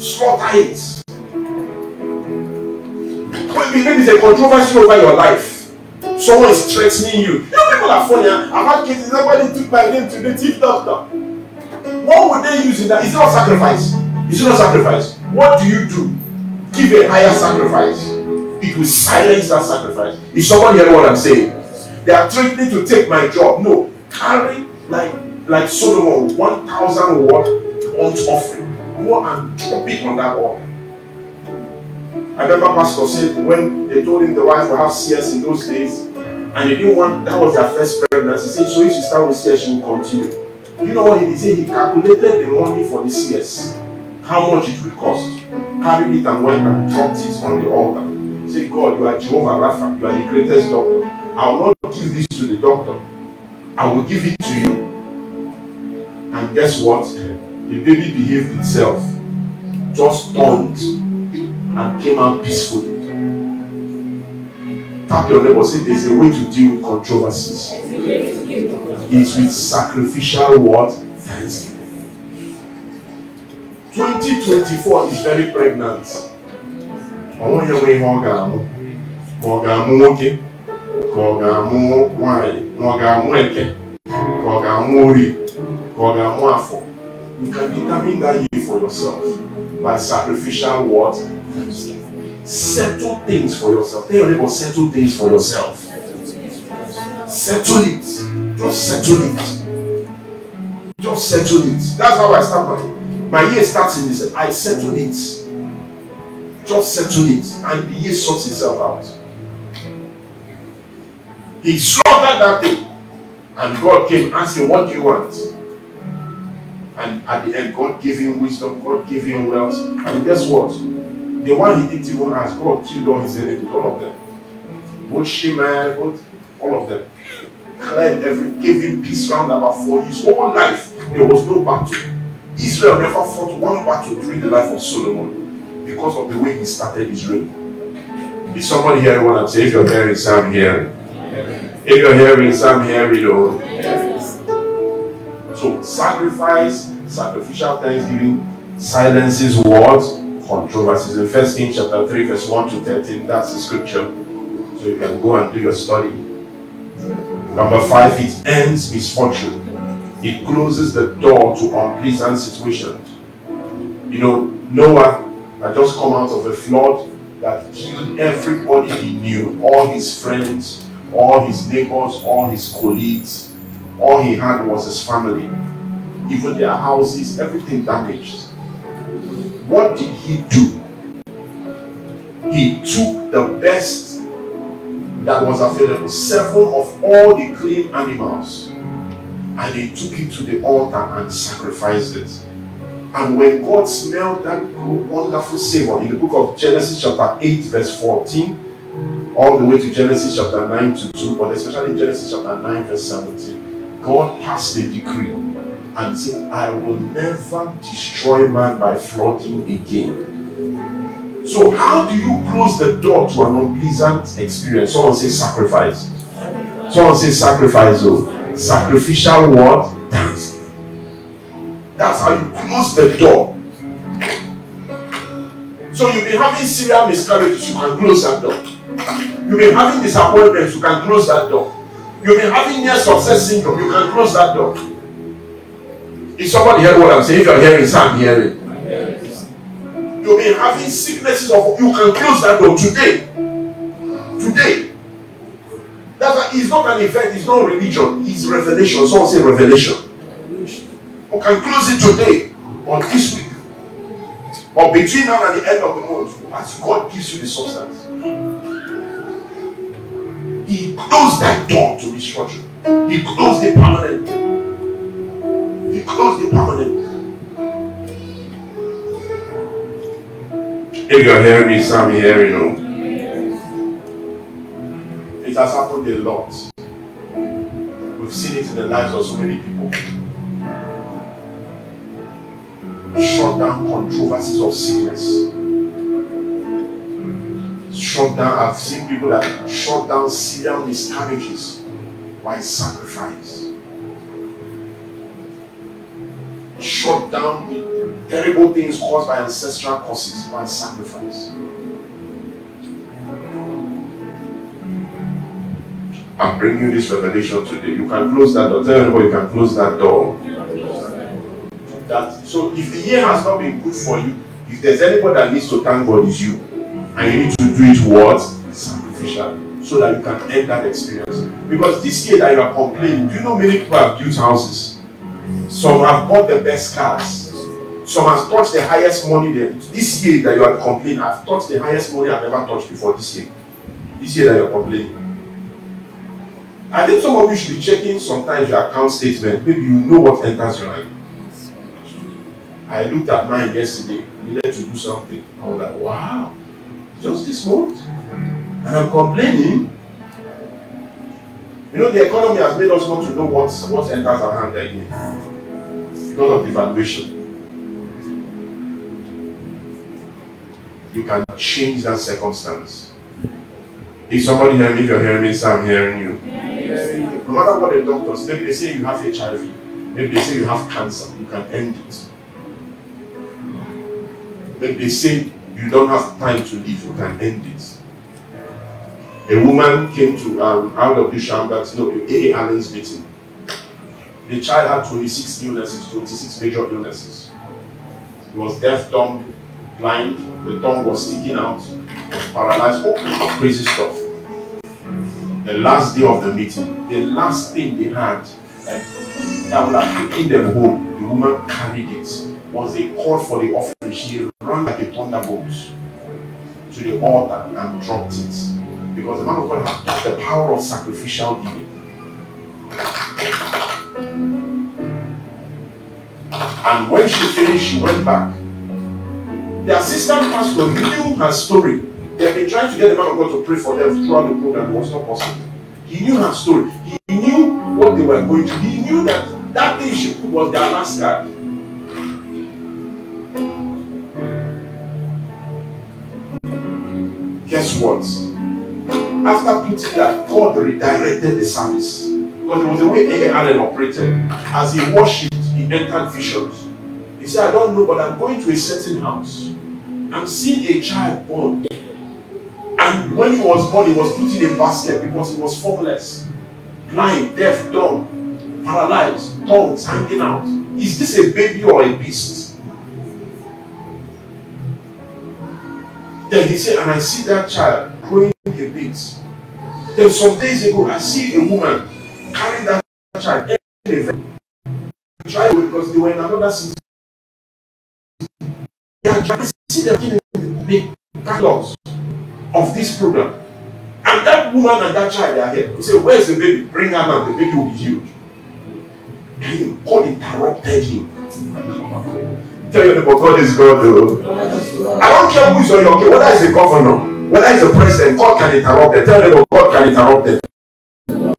Slaughter it. Maybe there is a controversy over your life. Someone is threatening you. You know, people are funny. Ah. I've had cases, somebody took my name to the chief doctor. What would they use in that? Is it not sacrifice? Is it not sacrifice? What do you do? Give a higher sacrifice. It will silence that sacrifice. Is someone hearing what I'm saying? They are threatening to take my job. No. Carry like like Solomon, 1,000 watt on offering. Go and drop it on that altar. I remember Pastor said when they told him the wife will have CS in those days, and they didn't want that was their first pregnancy. He said, so if she start with CS, she will continue. You know what he did? He he calculated the money for the CS, how much it would cost. Carried it and went and dropped it on the altar. Say, God, you are Jehovah Rapha, you are the greatest doctor. I will not give this to the doctor. I will give it to you. And guess what? The baby behaved itself, just turned and came out peacefully. Tap your neighbor, say there's a way to deal with controversies. It's with sacrificial what? Thanksgiving. 2024 is very pregnant. Ya nwe ihe ọ ga-amụ. Ma ọ ga-amụ nwoke, ka ọ ga-amụ ka ọ ga-amụ afọ. You can determine that year for yourself by sacrificial what? Settle things for yourself. Tell your neighbor, settle things for yourself. Settle it. Just settle it. Just settle it. That's how I start my my year starts in this. I settle it. Just settle it. And the year sorts itself out. He slaughtered that thing. And God came asking, What do you want? And at the end, God gave him wisdom, God gave him wealth. And guess what? The one he didn't even ask, God killed all his enemies, all of them. Both Shimei, both all of them. Cleared every, gave him peace round about for his whole life. There was no battle. Israel never fought one battle during the life of Solomon because of the way he started his reign. Is somebody hearing what I'm saying? If you're hearing, say I'm hearing. If you're hearing, say I'm hearing. Oh. So sacrifice, sacrificial thanksgiving silences words, Controversies. In First Kings chapter 3, verse 1 to 13, that's the scripture. So you can go and do your study. Number five, it ends misfortune. It closes the door to unpleasant situations. You know, Noah had just come out of a flood that killed everybody he knew, all his friends, all his neighbors, all his colleagues. All he had was his family. Even their houses, everything damaged. What did he do? He took the best that was available, seven of all the clean animals, and he took it to the altar and sacrificed it. And when God smelled that wonderful savor in the book of Genesis, chapter 8, verse 14, all the way to Genesis chapter 9 to 2, but especially Genesis chapter 9, verse 17, God passed a decree and said, I will never destroy man by flogging again. So, how do you close the door to an unpleasant experience? Someone say sacrifice. Someone say sacrifice. Oh, sacrificial what? Dance. That's how you close the door. So you've been having serial miscarriages, you can close that door. You've been having disappointments, you can close that door. You've been having near success syndrome, you can close that door. Is somebody hearing what I'm saying? If you're hearing, say I'm hearing. You've been having sicknesses of you can close that door today. Today. That's not an event, it's not religion, it's revelation. Someone say revelation. You can close it today or this week. Or between now and the end of the month, as God gives you the substance. He closed that door to restructure. He closed it permanent. Closed it permanent. If you're hearing me, some hearing you. It has happened a lot. We've seen it in the lives of so many people. Shut down controversies of sickness. Shut down, I've seen people that shut down serial miscarriages by sacrifice. Shut down the terrible things caused by ancestral causes by sacrifice. I'm bringing you this revelation today. You can close that door. Tell everybody you can close that door. That so if the year has not been good for you, if there's anybody that needs to thank God, is you. And you need to do it what? Sacrificial. So that you can end that experience. Because this year that you are complaining, do you know many people have built houses? Some have bought the best cars. Some have touched the highest money there. This year that you are complaining, I've touched the highest money I've ever touched before this year. This year that you're complaining. I think some of you should be checking sometimes your account statement. Maybe you know what enters your mind. I looked at mine yesterday, needed to do something. I was like, wow, just this month? And I'm complaining. You know, the economy has made us want to know what, what enters our hand again because of the valuation. You can change that circumstance. If somebody hear me, if you're hearing me, say I'm hearing you. No matter what the doctors, maybe they say you have HIV, maybe they say you have cancer, you can end it. Maybe they say you don't have time to live, you can end it. A woman came to um, out of the Shambat, you know, A. Allen's meeting. The child had 26 illnesses, 26 major illnesses. He was deaf, dumb, blind, the tongue was sticking out, was paralyzed, all crazy stuff. The last day of the meeting, the last thing they had like, that would have taken them home, the woman carried it, was a call for the offering. She ran like a thunderbolt to the altar and dropped it. Because the man of God had the power of sacrificial giving. And when she finished, she went back. The assistant pastor knew her story. They had been trying to get the man of God to pray for them throughout the program. It was not possible. He knew her story. He knew what they were going through. He knew that that thing she put was their last card. Guess what? After putting that, God redirected the service. Because it was the way A. Allen operated. As he worshipped, he entered visions. He said, I don't know, but I'm going to a certain house. I'm seeing a child born. And when he was born, he was put in a basket because he was formless, blind, deaf, dumb, paralyzed, tongues hanging out. Is this a baby or a beast? Then he said, and I see that child growing a bit. Then some days ago, I see a woman carrying that child in. Try because they were in another city. They are trying to see them in the catalogs of this program. And that woman and that child are here. He said, Where's the baby? Bring her now, the baby will be healed. And God interrupted him. Tell your neighbor, God is God. Though. I don't care who is on your case, whether it's a governor, whether it's a president, God can interrupt them. Tell neighbor, God can interrupt them.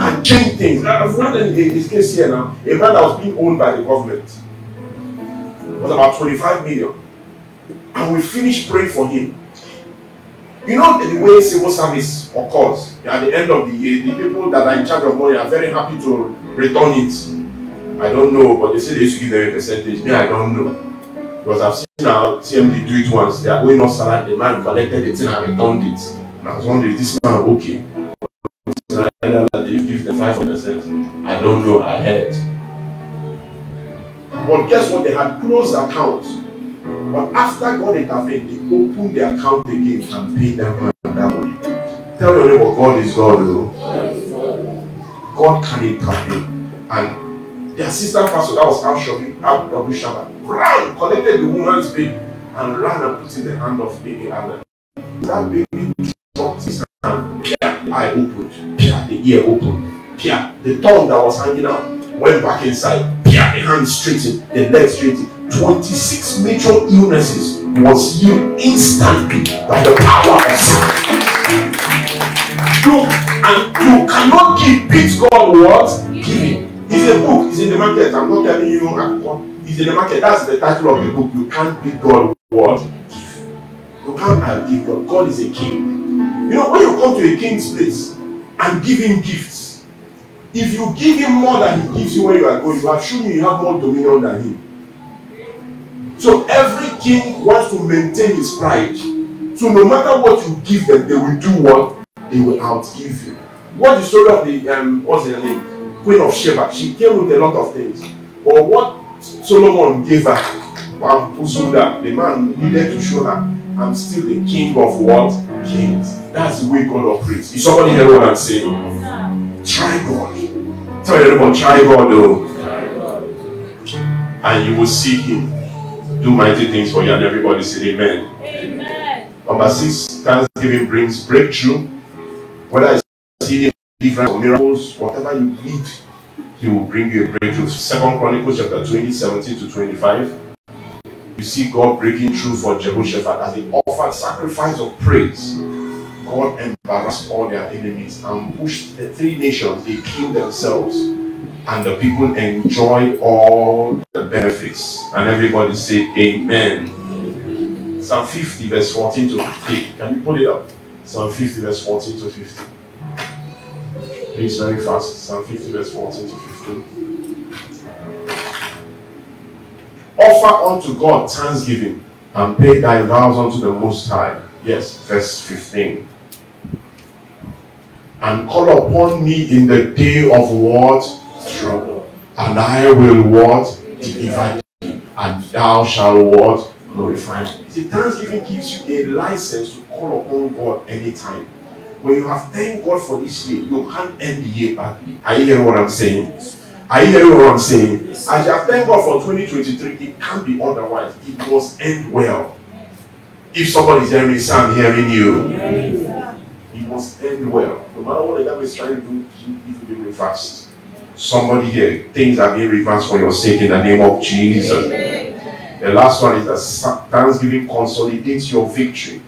And change things. I've had in this case here now, a man that was being owned by the government. Was about 25 million. and we finish praying for him. You know the way civil service occurs at the end of the year, the people that are in charge of money are very happy to return it. I don't know, but they say they used to give them a percentage. Me, I don't know. Because I've seen now TMD do it once. They are going off salary, the man collected the thing and returned it. And I was wondering, this man okay? Give the. I don't know, I heard. But guess what? They had closed accounts. But after God intervened, they opened the account again and paid them that money. Tell your neighbor, God is God. Oh. God can intervene. And the assistant pastor that was out shopping, out Abu Shama, ran, collected the woman's baby, and ran and put in the hand of baby Allen. That baby dropped his hand. Yeah, eye opened. Yeah, the ear opened. Yeah, the tongue that was hanging out went back inside. Yeah, the hand straightened, the leg straightened. 26 major illnesses was healed instantly by the power of sound. Look, and you cannot give beat God what? Giving. It's a book, it's in the market. I'm not telling you, it's in the market. That's the title of the book. You can't beat God what? You can't give God. God is a king. You know, when you come to a king's place and give him gifts, if you give him more than he gives you where you are going, you are showing you have more dominion than him. So every king wants to maintain his pride. So no matter what you give them, they will do what? They will outgive you. What the story of the um, what's her name? Queen of Sheba. She came with a lot of things. But what Solomon gave her, Wampuzuda, the man needed to show her, I'm still the king of what? Kings. That's the way God operates. Is somebody hear what I'm saying? Try God. Tell everyone, try God though. And you will see him do mighty things for you, and everybody say amen. Amen. Number six, Thanksgiving brings breakthrough. Whether it's healing, or miracles, whatever you need, He will bring you a breakthrough. Second Chronicles chapter 20, 17 to 25. You see God breaking through for Jehoshaphat as he offered sacrifice of praise. God embarrassed all their enemies and pushed the three nations, they killed themselves and the people enjoy all the benefits. And everybody say, Amen. Psalm 50, verse 14 to 15. Can you pull it up? Psalm 50, verse 14 to 15. Please, very fast. Psalm 50, verse 14 to 15. Uh, offer unto God thanksgiving and pay thy vows unto the Most High. Yes, verse 15. And call upon me in the day of what? trouble, and I will what? Deliver thee, and thou shalt what? Glorify me. See, Thanksgiving gives you a license to call upon God anytime. When you have thanked God for this year, you can't end the year badly. Are you hearing what I'm saying? Are you hearing what I'm saying? As you have thanked God for 2023, it can't be otherwise. It must end well. If somebody is hearing me, I'm hearing you. It must end well. No matter what the devil is trying to do, if will be it fast. Somebody here, things are being reversed for your sake in the name of Jesus. The last one is that thanksgiving consolidates your victory.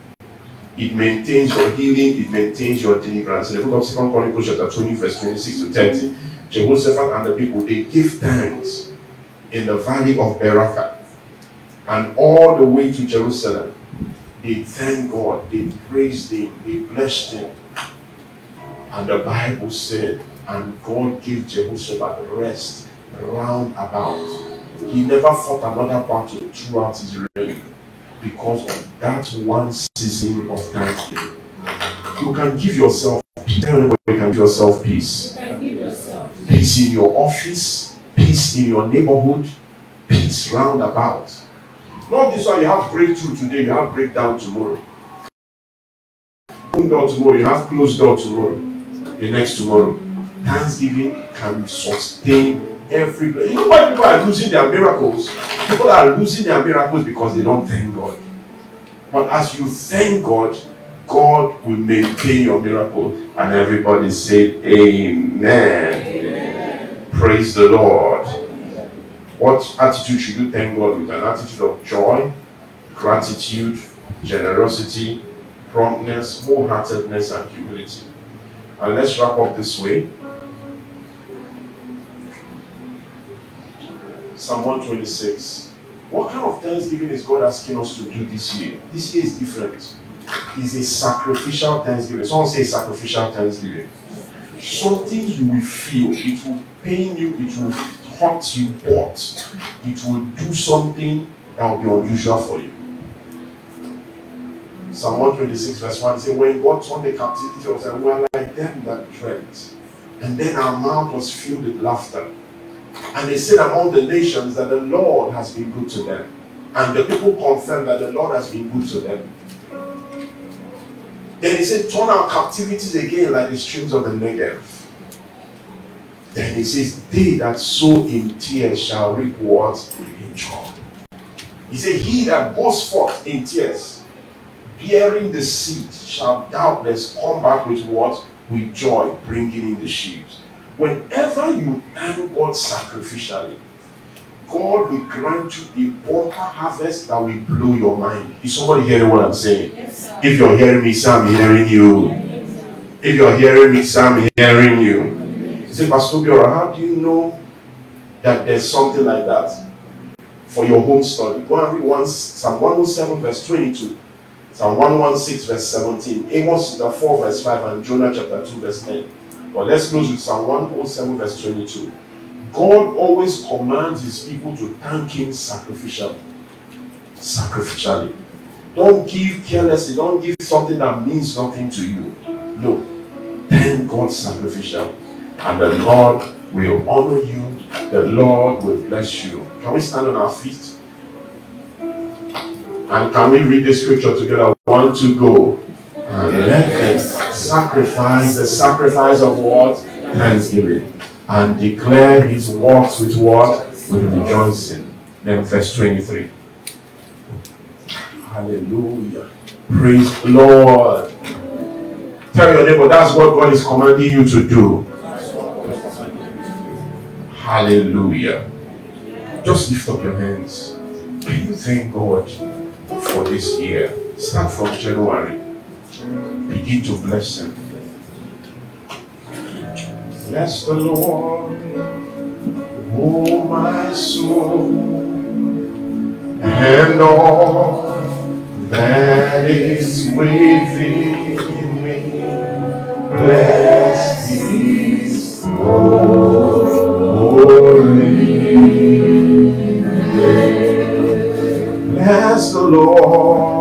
It maintains your healing, it maintains your deliverance. In the book of Second Chronicles, chapter 20, verse 26 to 30, Jehoshaphat and the people they give thanks in the valley of Berachah and all the way to Jerusalem. They thank God, they praised Him, they blessed Him. And the Bible said, and God gave Jehoshaphat rest round about. He never fought another battle throughout his reign because of that one season of thanksgiving. You can give yourself peace. Tell you can give yourself peace. Peace in your office, peace in your neighborhood, peace round about. Not this one you have breakthrough today, you have breakdown tomorrow. Open door tomorrow, you have closed door tomorrow. The next tomorrow. Thanksgiving can sustain every. You know why people are losing their miracles? People are losing their miracles because they don't thank God. But as you thank God, God will maintain your miracle. And everybody say, Amen. Amen. Praise the Lord. What attitude should you thank God with? An attitude of joy, gratitude, generosity, promptness, wholeheartedness, and humility. And let's wrap up this way. Psalm 126. What kind of thanksgiving is God asking us to do this year? This year is different. It's a sacrificial thanksgiving. Someone say sacrificial thanksgiving. Something you will feel, it will pain you, it will hurt you, but it will do something that will be unusual for you. Psalm 126, verse 1 says, When God turned the captivity of Zion, we were like them that dreamt. And then our mouth was filled with laughter. And they said among the nations that the Lord has been good to them. And the people confirmed that the Lord has been good to them. Then he said, Turn our captivities again like the streams of the Negev. Then he says, They that sow in tears shall reap what? In joy. He said, He that goes forth in tears, bearing the seed, shall doubtless come back with what? With joy, bringing in the sheaves. Whenever you thank God sacrificially, God will grant you a bumper harvest that will blow your mind. Is somebody hearing what I'm saying? Yes. If you're hearing me, say I'm hearing you. If you're hearing me, say I'm hearing you. You say, Pastor Obiora, how do you know that there's something like that for your home study? Go and read one, Psalm 107, verse 22. Psalm 116, verse 17. Amos chapter 4, verse 5, and Jonah chapter 2, verse 10. But let's close with Psalm 107, verse 22. God always commands his people to thank him sacrificially. Sacrificially. Don't give carelessly, don't give something that means nothing to you. No. Thank God sacrificially. And the Lord will honor you, the Lord will bless you. Can we stand on our feet? And can we read the scripture together? One, two, go. And let sacrifice the sacrifice of what? Thanksgiving. And declare his works with what? With rejoicing. Then verse 23. Hallelujah. Praise the Lord. Tell your neighbor that's what God is commanding you to do. Hallelujah. Just lift up your hands. Can you thank God for this year? Start from January. Begin to bless Him. Bless the Lord, oh my soul, and all that is within me. Bless His holy name. Bless the Lord,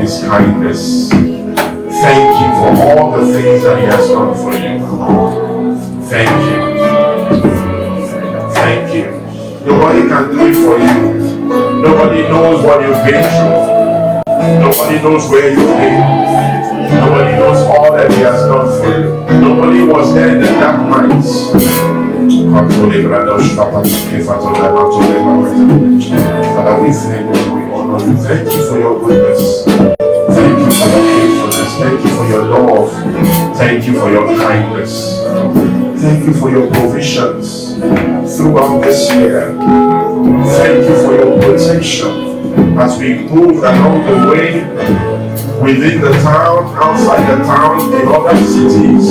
His kindness. Thank you for all the things that He has done for you. Thank you. Thank you. Nobody can do it for you. Nobody knows what you've been through. Nobody knows where you've been. Nobody knows all that He has done for you. Nobody was there in the dark nights. Father, we thank you, we honor you. Thank you for your goodness. Thank you for your love. Thank you for your kindness. Thank you for your provisions throughout this year. Thank you for your protection as we move along the way within the town, outside the town, in other cities.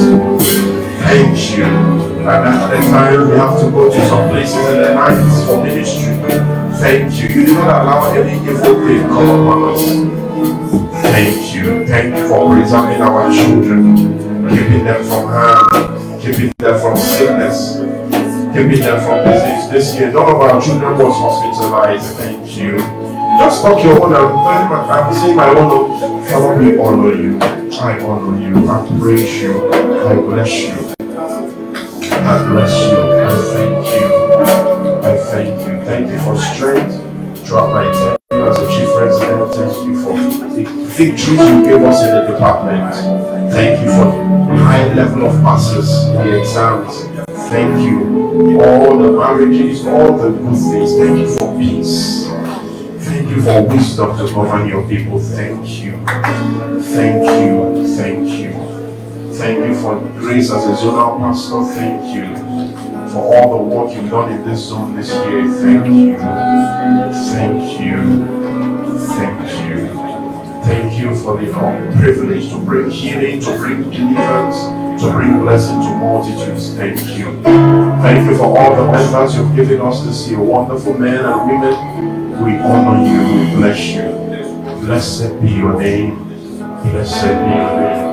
Thank you. And at the time we have to go to some places in the night for ministry. Thank you. You did not allow any evil thing come upon us. Thank you. Thank you for preserving our children, keeping them from harm, keeping them from sickness, keeping them from disease. This year, none of our children was hospitalized. Thank you. Just talk your own. I'm, I'm saying my own. Father, we honor you. I honor you. I praise you. I bless you. I bless you. I thank you. I thank you. Thank you for strength throughout my chief Thank you for the victories you gave us in the department. Thank you for the high level of passes in the exams. Thank you. All the marriages, all the good things. Thank you for peace. Thank you for wisdom to govern your people. Thank you. Thank you. Thank you. Thank you for grace as a zonal pastor. Thank you for all the work you've done in this zone this year. Thank you. Thank you. Thank you. Thank you for the privilege to bring healing, to bring deliverance, to bring blessing to multitudes. Thank you. Thank you for all the members you've given us this year, wonderful men and women. We honor you, we bless you. Blessed be your name. Blessed be your name.